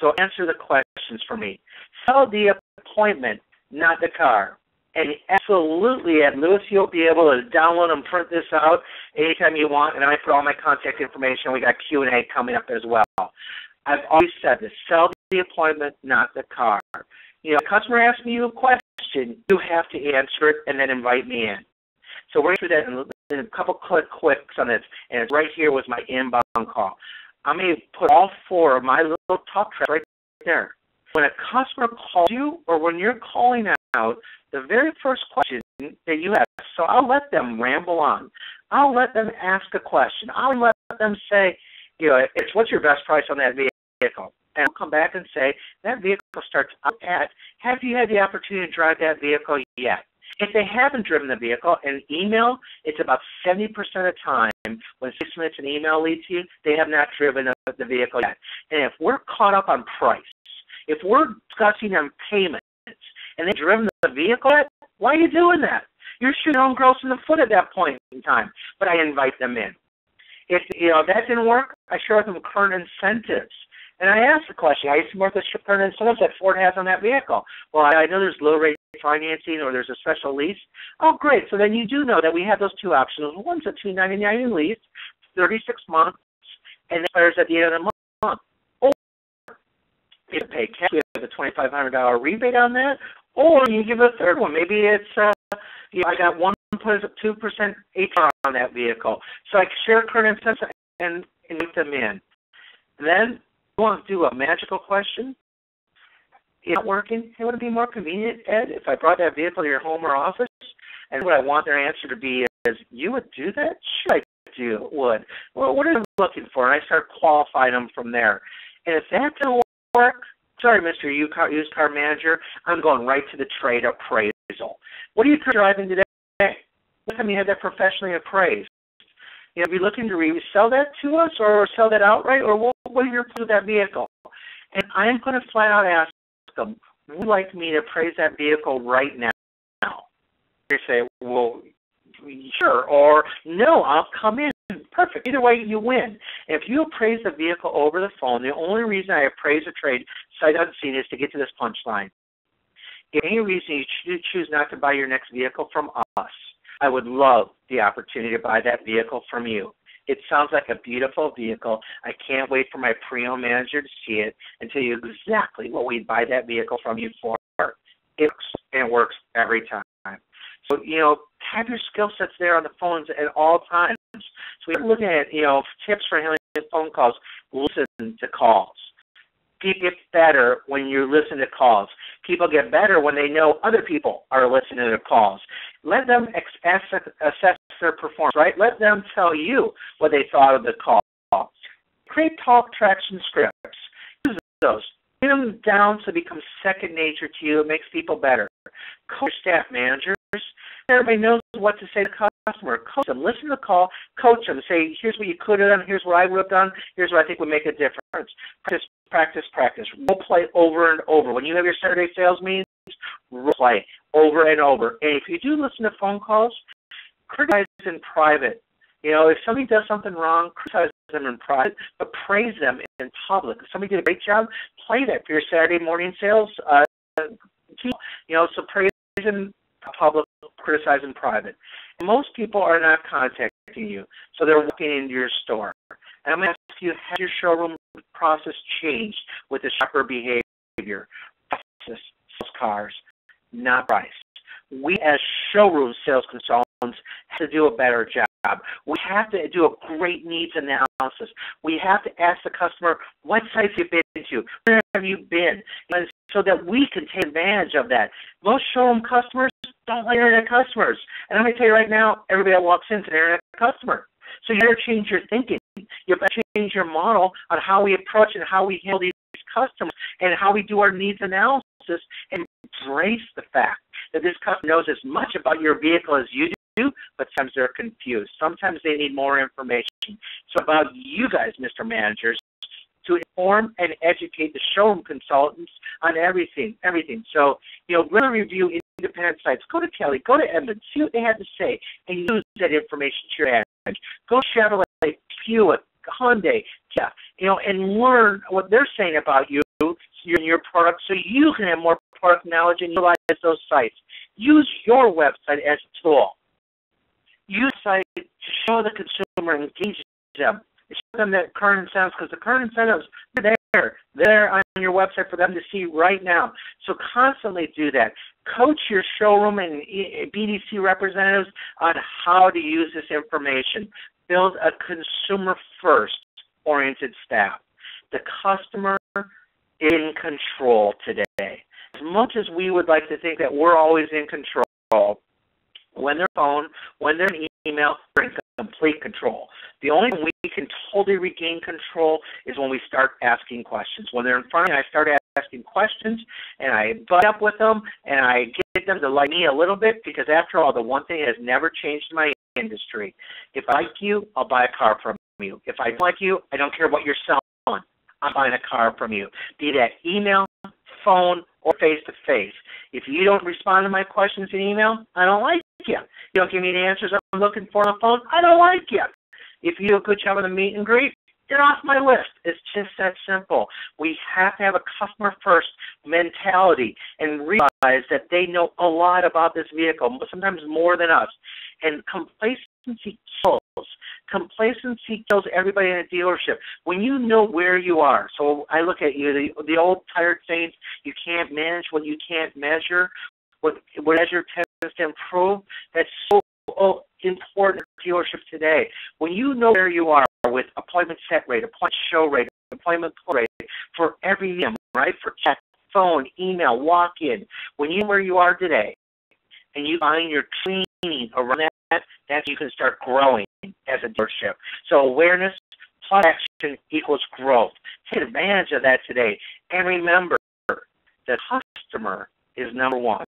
So answer the questions for me. Sell the appointment, not the car. And absolutely, at Lewis, you'll be able to download and print this out anytime you want. And I put all my contact information. We got Q and A coming up as well. I've always said this: sell the appointment, not the car. You know, a customer asks you a question, you have to answer it and then invite me in. So we're going to do that in, in a couple click clicks on this, and it's right here with my inbound call. I'm going to put all four of my little talk tracks right there. When a customer calls you or when you're calling out, the very first question that you ask, so I'll let them ramble on. I'll let them ask a question. I'll let them say, you know, it's what's your best price on that vehicle? And I'll come back and say, that vehicle starts out at, have you had the opportunity to drive that vehicle yet? If they haven't driven the vehicle an email, it's about 70% of the time when six minutes an email leads you, they have not driven the vehicle yet. And if we're caught up on price, if we're discussing on payments and they've driven the vehicle, at? why are you doing that? You're shooting your own gross in the foot at that point in time. But I invite them in. If you know that didn't work, I share with them current incentives. And I ask the question, I used to work the current incentives that Ford has on that vehicle. Well, I know there's low rate financing or there's a special lease. Oh, great. So then you do know that we have those two options. One's a two ninety nine lease, thirty six months, and expires at the end of the month Or you pay cash. We have a twenty five hundred dollar rebate on that, or you give a third one. Maybe it's uh, you know, I got one two percent APR on that vehicle, so I share current incentives and get them in. Then you want to do a magical question. It's not working. Hey, would it be more convenient, Ed, if I brought that vehicle to your home or office? And what I want their answer to be is, you would do that? Sure, I do. Would. Well, what are you looking for? And I start qualifying them from there. And if that doesn't work, sorry, Mr. Used car, used car manager, I'm going right to the trade appraisal. What are you driving today? What time you have that professionally appraised? You know, are you looking to resell that to us or sell that outright, or what, what are your plans with that vehicle? And I'm going to flat out ask them, would you like me to appraise that vehicle right now? They say, well, sure, or no, I'll come in perfect. Either way, you win. If you appraise the vehicle over the phone, the only reason I appraise a trade sight unseen is to get to this punchline. If any reason you choose not to buy your next vehicle from us, I would love the opportunity to buy that vehicle from you. It sounds like a beautiful vehicle. I can't wait for my pre-owned manager to see it and tell you exactly what we'd buy that vehicle from you for. It works, and it works every time. So, you know, have your skill sets there on the phones at all times. So we're looking at, you know, tips for handling phone calls. Listen to calls. People get better when you listen to calls. People get better when they know other people are listening to their calls. Let them assess, assess their performance, right? Let them tell you what they thought of the call. Create talk tracks and scripts. Use those. Get them down so it becomes second nature to you. It makes people better. Coach staff managers everybody knows what to say to the customer. Coach them. Listen to the call. Coach them. Say, here's what you could have done. Here's what I would have done. Here's what I think would make a difference. Practice, practice, practice. Role play over and over. When you have your Saturday sales meetings, role play over and over. And if you do listen to phone calls, criticize in private. You know, if somebody does something wrong, criticize them in private, but praise them in public. If somebody did a great job, play that for your Saturday morning sales. Uh, you know, so praise them public, criticize in private. Most people are not contacting you, so they're walking into your store. And I'm going to ask you, has your showroom process changed with the shopper behavior? Process, sales cars, not price. We as showroom sales consultants have to do a better job. We have to do a great needs analysis. We have to ask the customer, what sites have you been to? Where have you been? So that we can take advantage of that. Most showroom customers don't like internet customers. And I'm going to tell you right now, everybody that walks in is an internet customer. So you better change your thinking. You better change your model on how we approach and how we handle these customers and how we do our needs analysis and embrace the fact that this customer knows as much about your vehicle as you do, but sometimes they're confused. Sometimes they need more information. So about you guys, Mr. Managers, to inform and educate the showroom consultants on everything, everything. So, you know, really review independent sites. Go to Kelley, go to Edmunds, see what they have to say, and use that information to your advantage. Go Chevrolet, Buick, Hyundai, yeah, you know, and learn what they're saying about you, your, your product, so you can have more product knowledge and utilize those sites. Use your website as a tool. Use site to show the consumer and engage them. Show them that current incentives because the current incentives are there. They're on your website for them to see right now. So constantly do that. Coach your showroom and BDC representatives on how to use this information. Build a consumer first oriented staff. The customer in control today. As much as we would like to think that we're always in control, when they're phone, when they're in email, they're in complete control. The only way we can totally regain control is when we start asking questions. When they're in front of me, I start asking questions, and I butt up with them, and I get them to like me a little bit, because after all, the one thing that has never changed in my industry, if I like you, I'll buy a car from you. If I don't like you, I don't care what you're selling. I'm buying a car from you. Be that email, phone, or face to face. If you don't respond to my questions in email, I don't like you. You don't give me the answers I'm looking for on the phone, I don't like you. If you do a good job of the meet and greet, get off my list. It's just that simple. We have to have a customer first mentality and realize that they know a lot about this vehicle, sometimes more than us. And complacency kills. Complacency kills everybody in a dealership. When you know where you are, so I look at you, the, the old tired saints, you can't manage what you can't measure. What, what measure tends to improve. That's so important to dealership today. When you know where you are with appointment set rate, appointment show rate, appointment call rate for every medium, right? For text, phone, email, walk in. When you know where you are today, and you find your training around that, that's you can start growing as a dealership. So awareness plus action equals growth. Take advantage of that today. And remember, the customer is number one.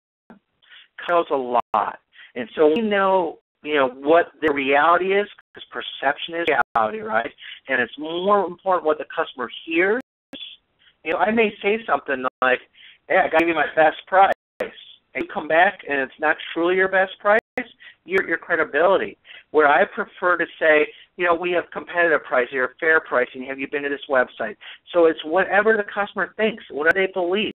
Tells a lot. And so we know, you know, what the reality is, because perception is reality, right? And it's more important what the customer hears. You know, I may say something like, hey, I got you my best price. And you come back and it's not truly your best price, your your credibility. Where I prefer to say, you know, we have competitive pricing or fair pricing. Have you been to this website? So it's whatever the customer thinks, what do they believe.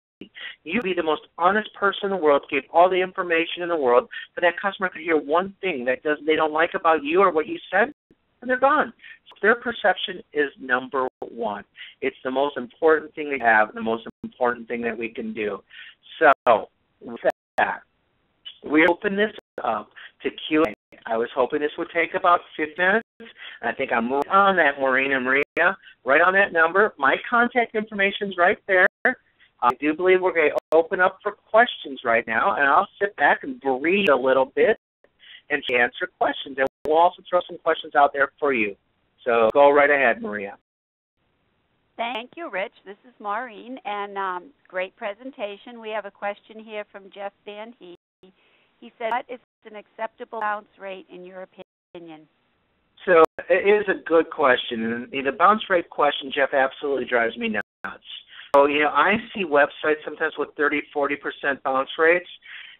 You be the most honest person in the world, give all the information in the world, but that customer could hear one thing that does they don't like about you or what you said, and they're gone. So their perception is number one. It's the most important thing we have, the most important thing that we can do. So with that, we open this up to Q&A. I was hoping this would take about 15 minutes. I think I'm right on that, Maureen and Maria, right on that number. My contact information is right there. I do believe we're going to open up for questions right now, and I'll sit back and breathe a little bit and answer questions. And we'll also throw some questions out there for you. So go right ahead, Maria. Thank you, Rich. This is Maureen, and um, great presentation. We have a question here from Jeff Van He. He said, "What is an acceptable bounce rate in your opinion?" So it is a good question, and the bounce rate question, Jeff, absolutely drives me nuts. So, you know, I see websites sometimes with 30, 40% bounce rates.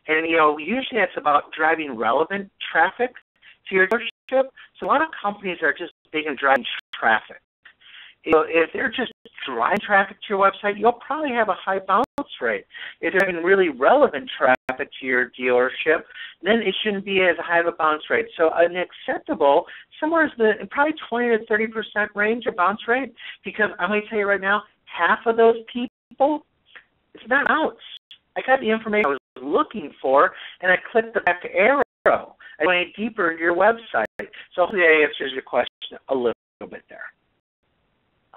And, you know, usually that's about driving relevant traffic to your dealership. So a lot of companies are just big on driving traffic. You know, if they're just driving traffic to your website, you'll probably have a high bounce rate. If they're having really relevant traffic to your dealership, then it shouldn't be as high of a bounce rate. So an acceptable, somewhere is the probably 20 to 30 percent range of bounce rate. Because I'm going to tell you right now, half of those people, it's not out. I got the information I was looking for, and I clicked the back arrow. I went deeper into your website. So hopefully that answers your question a little bit there.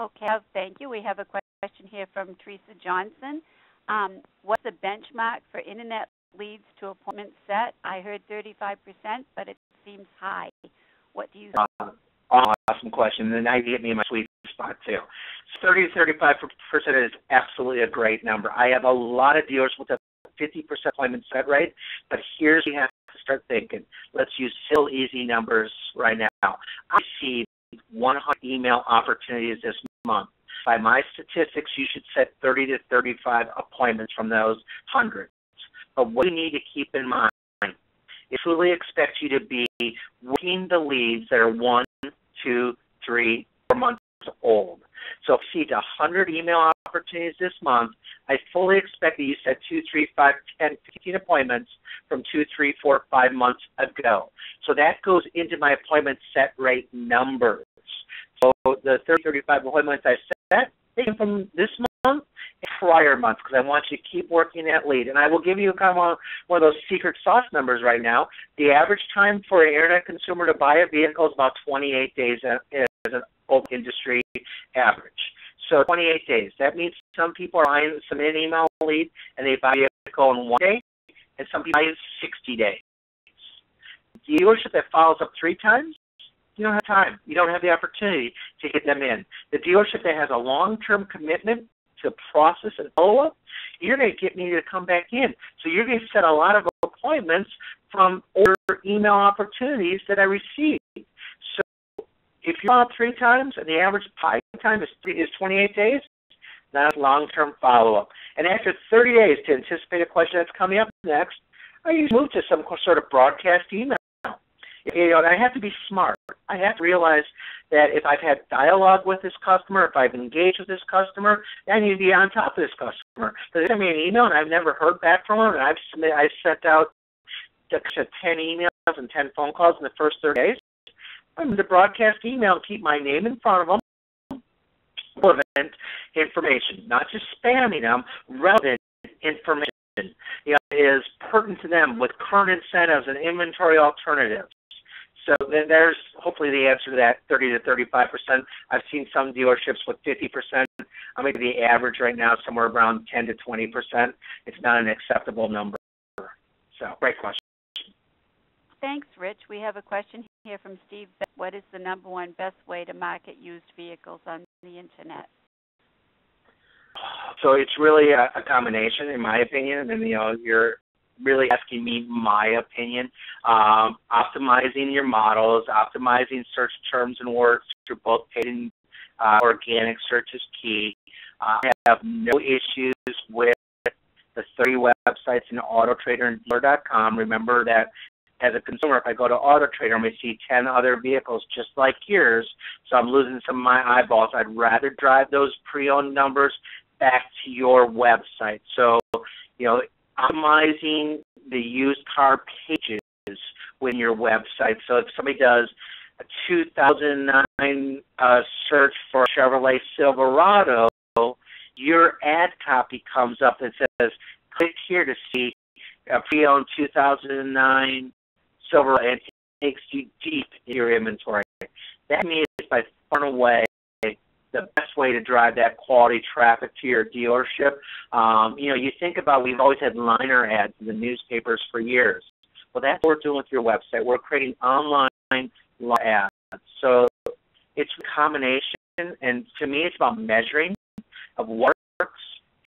Okay, thank you. We have a question here from Teresa Johnson. Um, what's the benchmark for internet leads to appointment set? I heard 35%, but it seems high. What do you think? Uh, Awesome question. And you get me in my sweet spot too. 30 to 35 percent is absolutely a great number. I have a lot of dealers with a 50% appointment set rate, but here's you have to start thinking. Let's use still easy numbers right now. I received 100 email opportunities this month. By my statistics, you should set 30 to 35 appointments from those hundreds. But what you need to keep in mind it truly expect you to be working the leads that are one, two, three, four months old. So if you see 100 email opportunities this month, I fully expect that you set two, three, five, ten, fifteen appointments from two, three, four, five months ago. So that goes into my appointment set rate numbers. So the 30, 35 appointments I set came from this month and prior month because I want you to keep working that lead. And I will give you kind of one of those secret sauce numbers right now. The average time for an internet consumer to buy a vehicle is about 28 days as an old industry average. So 28 days. That means some people are buying some an email lead and they buy a vehicle in one day, and some people buy in 60 days. The dealership that follows up three times, you don't have time. You don't have the opportunity to get them in. The dealership that has a long-term commitment to process and follow up, you're going to get me to come back in. So you're going to set a lot of appointments from older email opportunities that I received. If you're on three times and the average pie time is, is 28 days, that's long-term follow-up. And after 30 days to anticipate a question that's coming up next, I usually move to some sort of broadcast email. You know, and I have to be smart. I have to realize that if I've had dialogue with this customer, if I've engaged with this customer, I need to be on top of this customer. So they send me an email and I've never heard back from them, and I've I've sent out 10 emails and 10 phone calls in the first 30 days. Going to broadcast email keep my name in front of them, relevant information, not just spamming them, relevant information you know, is pertinent to them with current incentives and inventory alternatives. So there's hopefully the answer to that 30 to 35 percent. I've seen some dealerships with 50 percent. I mean the average right now is somewhere around 10 to 20 percent. It's not an acceptable number. So great question. Thanks, Rich. We have a question here from Steve. What is the number one best way to market used vehicles on the internet? So it's really a, a combination, in my opinion. And you know, you're really asking me my opinion. Um, optimizing your models, optimizing search terms and words through both paid and uh, organic search is key. Uh, I have no issues with the 30 websites in AutoTrader and Dealer.com. Remember that as a consumer, if I go to Auto Trader and to see 10 other vehicles just like yours, so I'm losing some of my eyeballs. I'd rather drive those pre-owned numbers back to your website. So, you know, optimizing the used car pages within your website. So if somebody does a 2009 uh, search for Chevrolet Silverado, your ad copy comes up that says, click here to see a pre-owned 2009 Silverado and takes you deep in your inventory. That means by far and away the best way to drive that quality traffic to your dealership. Um, you know, you think about we've always had liner ads in the newspapers for years. Well, that's what we're doing with your website. We're creating online ads. So it's a combination, and to me, it's about measuring of what.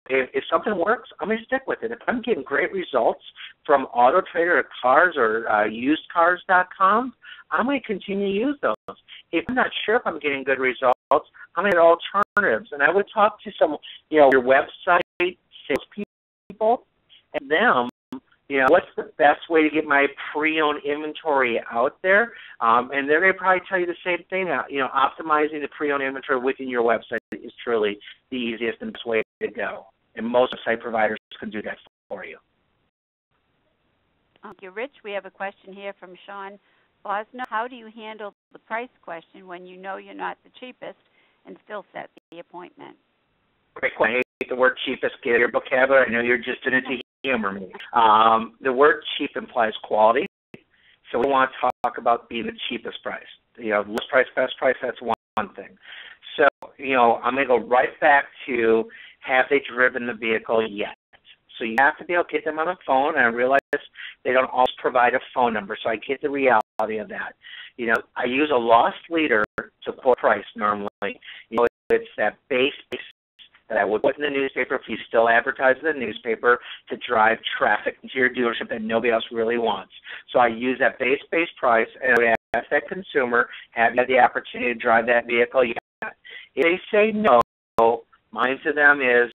If, if something works, I'm going to stick with it. If I'm getting great results from Auto Trader or Cars or uh, UsedCars.com, I'm going to continue to use those. If I'm not sure if I'm getting good results, I'm at alternatives, and I would talk to some, you know, your website salespeople and them. You know, what's the best way to get my pre-owned inventory out there? Um, and they're going to probably tell you the same thing. Uh, you know, optimizing the pre-owned inventory within your website is truly the easiest and best way to go. And most site providers can do that for you. Thank you, Rich. We have a question here from Sean Bosner. How do you handle the price question when you know you're not the cheapest and still set the appointment? Great question. I hate the word cheapest. Get your vocabulary. I know you're just in it to humor me. Um, the word cheap implies quality. So we want to talk about being the cheapest price. You know, lowest price, best price, that's one, one thing. So, you know, I'm going to go right back to have they driven the vehicle yet? So you have to be able to get them on the phone. And I realize they don't always provide a phone number, so I get the reality of that. You know, I use a lost leader to quote price normally. You know, it's that base price that I would put in the newspaper if you still advertise in the newspaper to drive traffic into your dealership that nobody else really wants. So I use that base base price and I ask that consumer, have you had the opportunity to drive that vehicle yet? If they say no, mine to them is,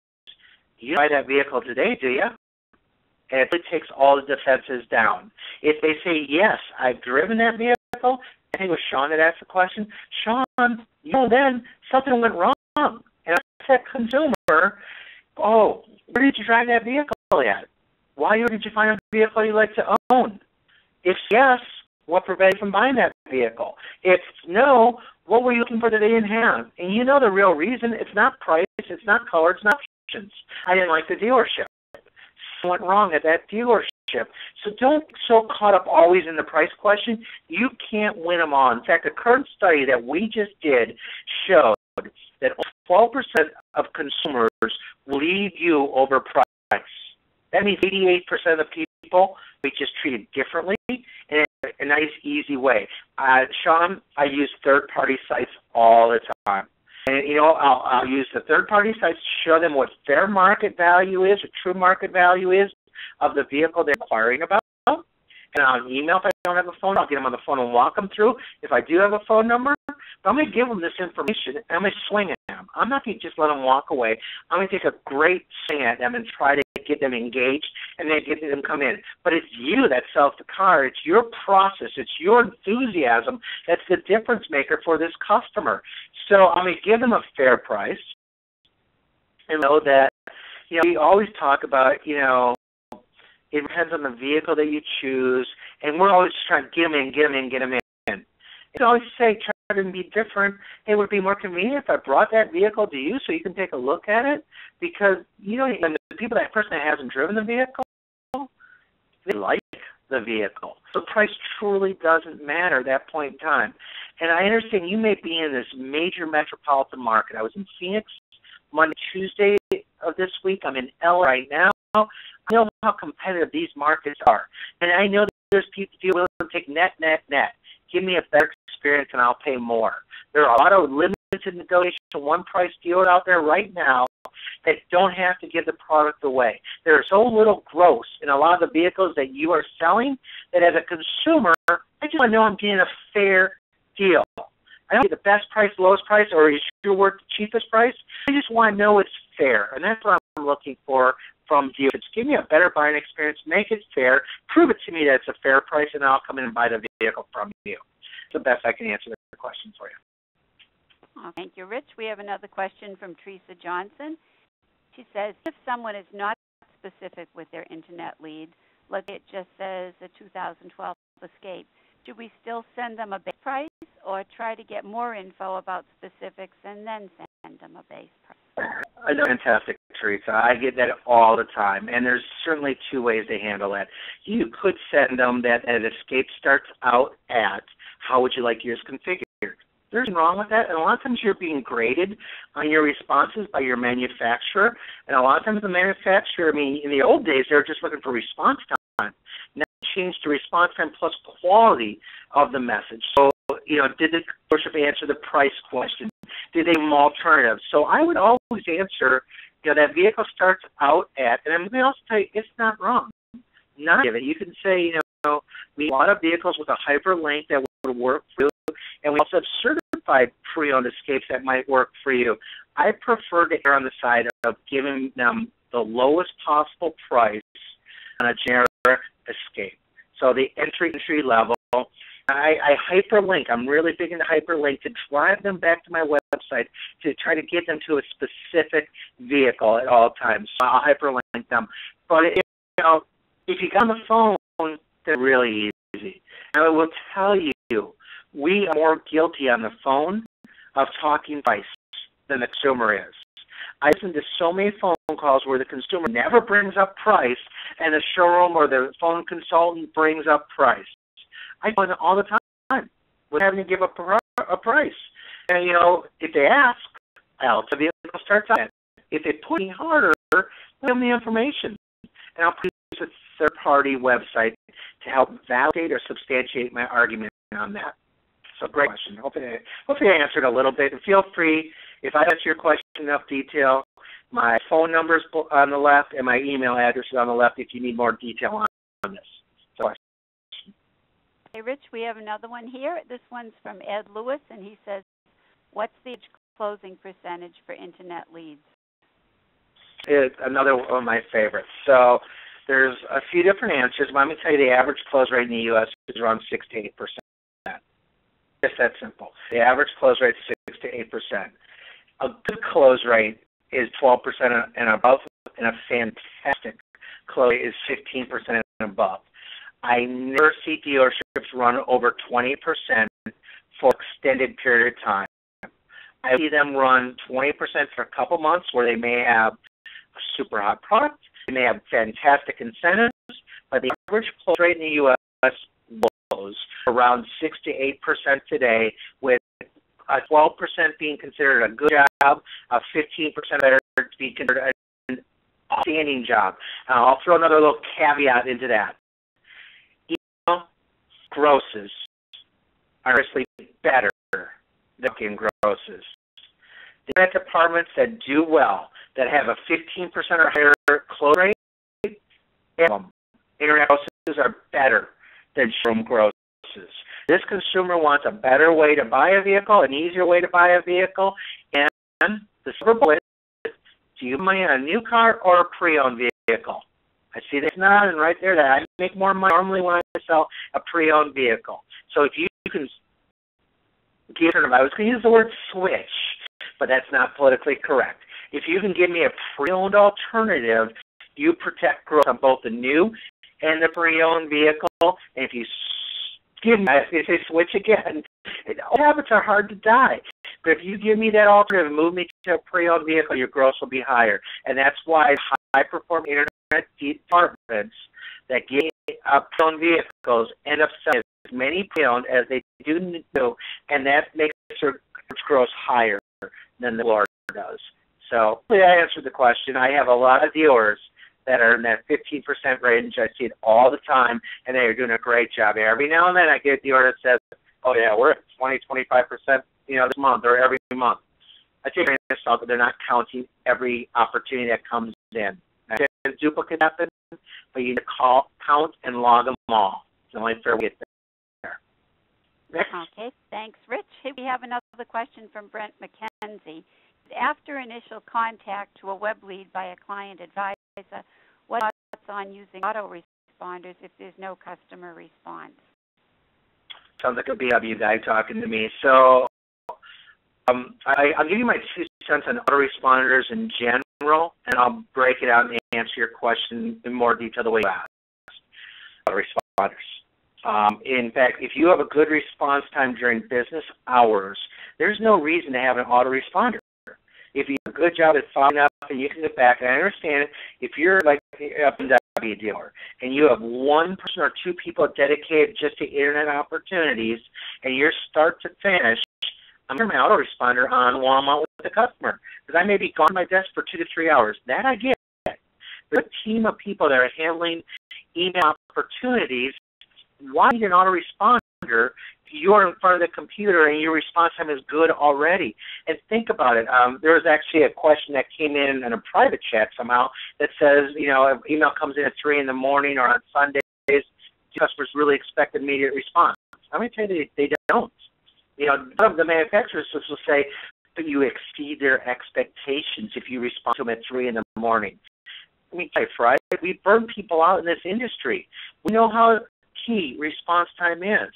you drive that vehicle today, do you? And it takes all the defenses down. If they say, yes, I've driven that vehicle, I think it was Sean that asked the question, Sean, you know, then something went wrong. And I said, consumer, oh, where did you drive that vehicle at? Why did you find a vehicle you like to own? If yes, what prevented you from buying that vehicle? If no, what were you looking for that they didn't have? And you know the real reason. It's not price. It's not color. It's not options. I didn't like the dealership. Something went wrong at that dealership. So don't so caught up always in the price question. You can't win them all. In fact, a current study that we just did showed that 12% of consumers leave you over price. That means 88% of people we just treated differently in a, nice, easy way. Uh, Sean, I use third-party sites all the time. And you know, I'll, I'll use the third-party sites to show them what fair market value is, or true market value is of the vehicle they're inquiring about. And I'll email if I don't have a phone. I'll get them on the phone and walk them through. If I do have a phone number, I'm going to give them this information. And I'm going to swing at them. I'm not going to just let them walk away. I'm going to take a great swing at them and try to get them engaged and then get them come in. But it's you that sells the car. It's your process. It's your enthusiasm that's the difference maker for this customer. So going to give them a fair price and know that you know we always talk about you know it depends on the vehicle that you choose, and we're always trying to get them in, get them in, get them in. You always say try to be different. It would be more convenient if I brought that vehicle to you so you can take a look at it, because you know the people that person that hasn't driven the vehicle, they like the vehicle. So price truly doesn't matter at that point in time. And I understand you may be in this major metropolitan market. I was in Phoenix Monday, Tuesday of this week. I'm in L right now. I know how competitive these markets are, and I know that there's people who willing to take net, net, net. Give me a better experience, and I'll pay more. There are a lot of limited negotiation, one price deals out there right now that don't have to give the product away. There is so little gross in a lot of the vehicles that you are selling that as a consumer, I just want to know I'm getting a fair deal. I don't get the best price, lowest price, or is your worth the cheapest price. I just want to know it's fair, and that's what I'm looking for from dealers. Give me a better buying experience, make it fair, prove it to me that it's a fair price, and I'll come in and buy the vehicle from you. The best I can answer the question for you. Oh, thank you, Rich. We have another question from Teresa Johnson. She says, if someone is not specific with their internet lead, like it just says a 2012 Escape, should we still send them a base price or try to get more info about specifics and then send them a base price? Fantastic, Teresa. I get that all the time, and there's certainly two ways to handle that. You could send them that an escape starts out at how would you like yours configured? There's nothing wrong with that, and a lot of times you're being graded on your responses by your manufacturer, and a lot of times the manufacturer, I mean, in the old days, they were just looking for response time. Now they changed to response time plus quality of the message. So, you know, did the worship answer the price question? Did they have alternatives? So I would always answer, you know, that vehicle starts out at, and I'm going to also tell you, it's not wrong. Not give it. You can say, you know, we have a lot of vehicles with a hyperlink that would work for you, and we also have certified pre-owned escapes that might work for you. I prefer to err on the side of giving them the lowest possible price on a generic escape. So the entry entry level, I, I hyperlink. I'm really big into hyperlink to drive them back to my website to try to get them to a specific vehicle at all times. So I'll hyperlink them. But if, you know, if you got on the phone, they're really easy. And I will tell you, we are more guilty on the phone of talking price than the consumer is. I listen to so many phone calls where the consumer never brings up price, and the showroom or the phone consultant brings up price. I do it all the time with having to give up a price. And you know, if they ask, I'll tell the vehicle starts out. If they push me harder, give them the information. and I'll use a third-party website to help validate or substantiate my argument on that. So great question. Hopefully, hopefully I answered a little bit. And feel free, if I answer your question in enough detail, my phone number is on the left and my email address is on the left if you need more detail on, on this. So, hey, Rich, we have another one here. This one's from Ed Lewis, and he says, what's the closing percentage for internet leads? It's another one of my favorites. So there's a few different answers. Let me tell you the average close rate in the U.S. is around 6 to 8 percent. Just that simple. The average close rate is 6 to 8 percent. A good close rate is 12 percent and above, and a fantastic close rate is 15 percent and above. I never see dealerships run over 20 percent for extended period of time. I see them run 20% for a couple months where they may have a super hot product, they may have fantastic incentives, but the average close rate in the U.S. around 6 to 8% today, with a 12% being considered a good job, a 15% better being considered an outstanding job. Uh, I'll throw another little caveat into that. Email grosses are actually better than grosses. The departments that do well, that have a 15% or higher close rate, internet grosses are better than showroom grosses. This consumer wants a better way to buy a vehicle, an easier way to buy a vehicle, and the silver bullet do you on a new car or a pre-owned vehicle? I see this not, and right there that I make more money normally when I sell a pre-owned vehicle. So if you, you can give I was going to use the word switch, but that's not politically correct. If you can give me a pre-owned alternative, you protect growth on both the new and the pre-owned vehicle. And if you give me, if say switch again, habits are hard to die. But if you give me that alternative and move me to a pre-owned vehicle, your gross will be higher. And that's why high-performing internet departments that get uh, pre-owned vehicles end up selling as many pre-owned as they do new, and that makes their gross higher than the Florida does. So hopefully I answered the question. I have a lot of dealers that are in that 15% range. I see it all the time, and they are doing a great job. Every now and then I get the order that says, oh, yeah, we're at 20, 25%, you know, this month or every month. I take this out, but they're not counting every opportunity that comes in. Duplicate happen, but you need to call, count and log them all. It's the only fair way to there. Next. Okay, thanks, Rich. We have another question from Brent McKenzie. After initial contact to a web lead by a client advisor, what thoughts on using autoresponders if there's no customer response? Sounds like a BW guy talking to me. So um, I, I'll give you my two cents on autoresponders in general, and I'll break it out and answer your question in more detail the way you asked. Autoresponders. Um, in fact, if you have a good response time during business hours, there's no reason to have an autoresponder. If you do a good job at following up and you can get back, and I understand it, if you're like up and W dealer and you have one person or two people dedicated just to internet opportunities and you're start to finish, I'm going to my autoresponder on while I'm out with the customer because I may be gone to my desk for two to three hours. That I get. There's a team of people that are handling email opportunities. Why need an autoresponder you're in front of the computer and your response time is good already. And think about it. Um, there was actually a question that came in in a private chat somehow that says, you know, an email comes in at three in the morning or on Sundays, customers really expect immediate response. I'm going to tell you they, they don't. You know, some of the manufacturers will say, but you exceed their expectations if you respond to them at three in the morning. Let me tell you, Fry, we burn people out in this industry. We know how key response time is.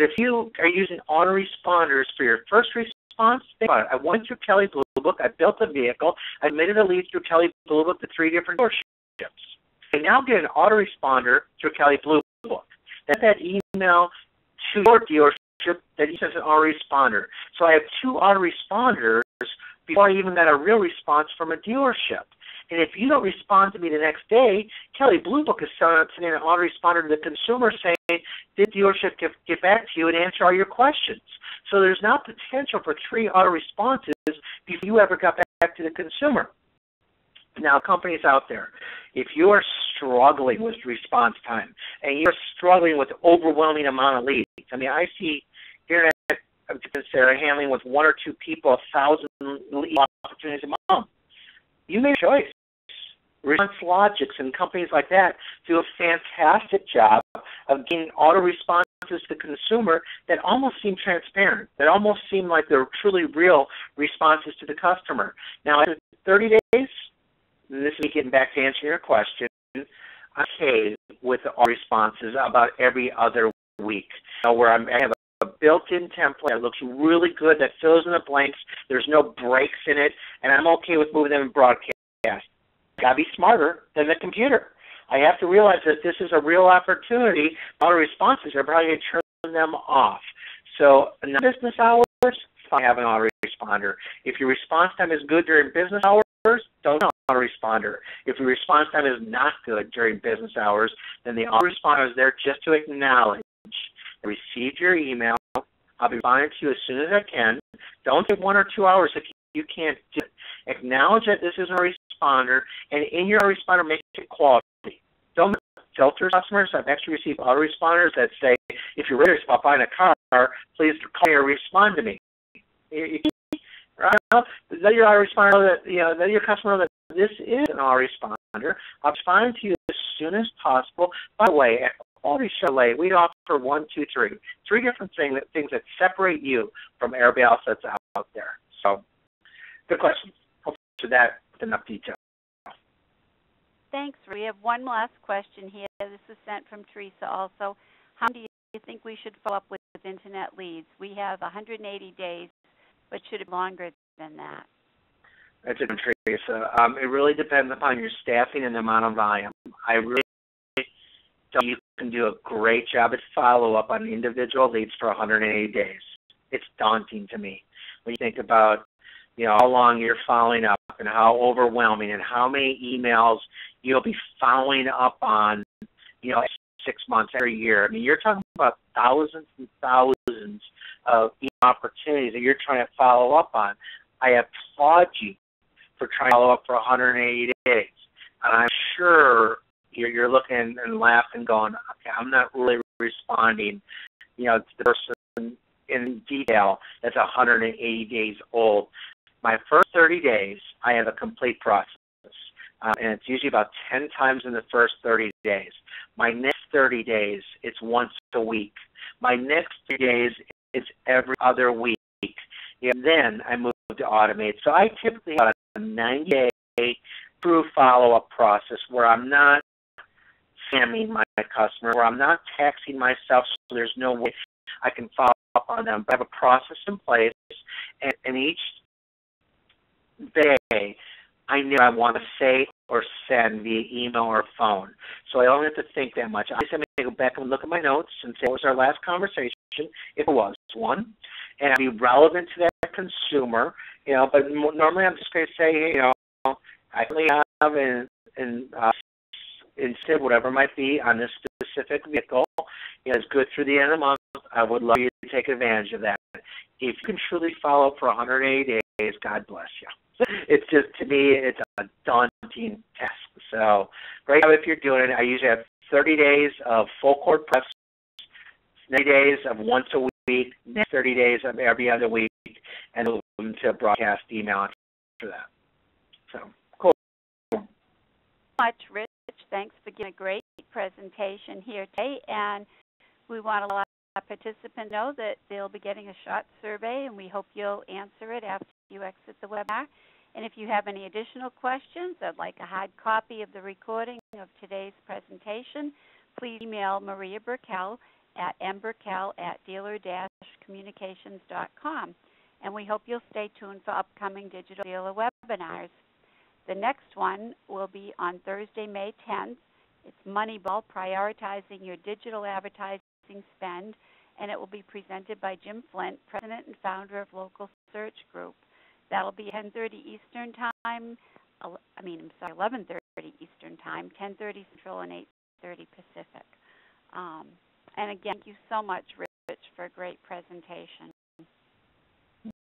But if you are using autoresponders for your first response, think about it. I went through Kelley Blue Book. I built a vehicle. I admitted a lead through Kelley Blue Book to three different dealerships. I now get an autoresponder through Kelley Blue Book. That's that email to your dealership that says an autoresponder. So I have two autoresponders before I even got a real response from a dealership. And if you don't respond to me the next day, Kelley Blue Book is sending an autoresponder to the consumer saying, did dealership get, get back to you and answer all your questions? So there's now potential for three auto responses before you ever got back to the consumer. Now, companies out there, if you are struggling with response time and you're struggling with overwhelming amount of leads, I mean, I see here at Sarah handling with one or two people a thousand lead opportunities a month. You make a choice. Response Logics and companies like that do a fantastic job of getting auto responses to the consumer that almost seem transparent, that almost seem like they're truly real responses to the customer. Now, after 30 days, this is getting back to answering your question, okay with the responses about every other week, know, where I'm, I have a built-in template that looks really good, that fills in the blanks. There's no breaks in it, and I'm okay with moving them in broadcast. Got to be smarter than the computer. I have to realize that this is a real opportunity. Auto responses are probably going to turn them off. So, non business hours, fine have an autoresponder. If your response time is good during business hours, don't have an autoresponder. If your response time is not good during business hours, then the autoresponder is there just to acknowledge. I received your email. I'll be responding to you as soon as I can. Don't take one or two hours if you can't do it. Acknowledge that this is a responder, and in your responder, make it quality. Don't filter customers. I've actually received autoresponders that say, if you're ready about buying a car, please call me or respond to me. Right? Let your autoresponder that you know, let your customer that this is an autoresponder. I'll respond to you as soon as possible. By the way, at Quality Chalet, we offer one, two, three, three different things that things that separate you from everybody else that's out there. So, good question. Hopefully, that with enough detail. Thanks. We have one last question here. This is sent from Teresa also. How do you think we should follow up with, with internet leads? We have 180 days, but should it be longer than that? That's a good Teresa. Um, it really depends upon your staffing and the amount of volume. I really don't think you can do a great job at follow up on individual leads for 180 days. It's daunting to me when you think about you know how long you're following up and how overwhelming and how many emails you'll be following up on, you know, six months every year. I mean, you're talking about thousands and thousands of opportunities that you're trying to follow up on. I applaud you for trying to follow up for 180 days. And I'm sure you're, you're looking and laughing, going, okay, I'm not really responding, you know, to the person in detail that's 180 days old. My first 30 days, I have a complete process. Uh, and it's usually about 10 times in the first 30 days. My next 30 days, it's once a week. My next 30 days, it's every other week. And then I move to automate. So I typically have a 90 day true follow up process where I'm not spamming my customer, where I'm not taxing myself so there's no way I can follow up on them. But I have a process in place, and, and each day I know I want to say or send via email or phone. So I don't have to think that much. I just have to go back and look at my notes and say, what was our last conversation, if it was one, and I'll be relevant to that consumer, you know, but normally I'm just going to say, you know, I have in, in uh, instead whatever it might be on this specific vehicle you know, is good through the end of the month. I would love you to take advantage of that. If you can truly follow up for 180 days, God bless you. it's just to me it's a daunting task. So great job if you're doing it. I usually have 30 days of full court press, 90 days of once a week, 30 days of every other week, and move to broadcast email after that. So cool. Much, Rich. Thanks for giving a great presentation here today, and we want to let our participants know that they'll be getting a short survey, and we hope you'll answer it after you exit the webinar. And if you have any additional questions or would like a hard copy of the recording of today's presentation, please email Maria Burkell at mburkell at dealer-communications.com. And we hope you'll stay tuned for upcoming digital dealer webinars. The next one will be on Thursday, May 10th. It's Moneyball, Prioritizing Your Digital Advertising Spend, and it will be presented by Jim Flint, President and Founder of Local Search Group. That'll be 10:30 Eastern Time. I mean, I'm sorry, 11:30 Eastern Time, 10:30 Central, and 8:30 Pacific. Um, and again, thank you so much, Rich, for a great presentation.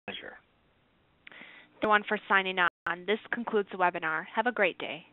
Pleasure. The one for signing on. This concludes the webinar. Have a great day.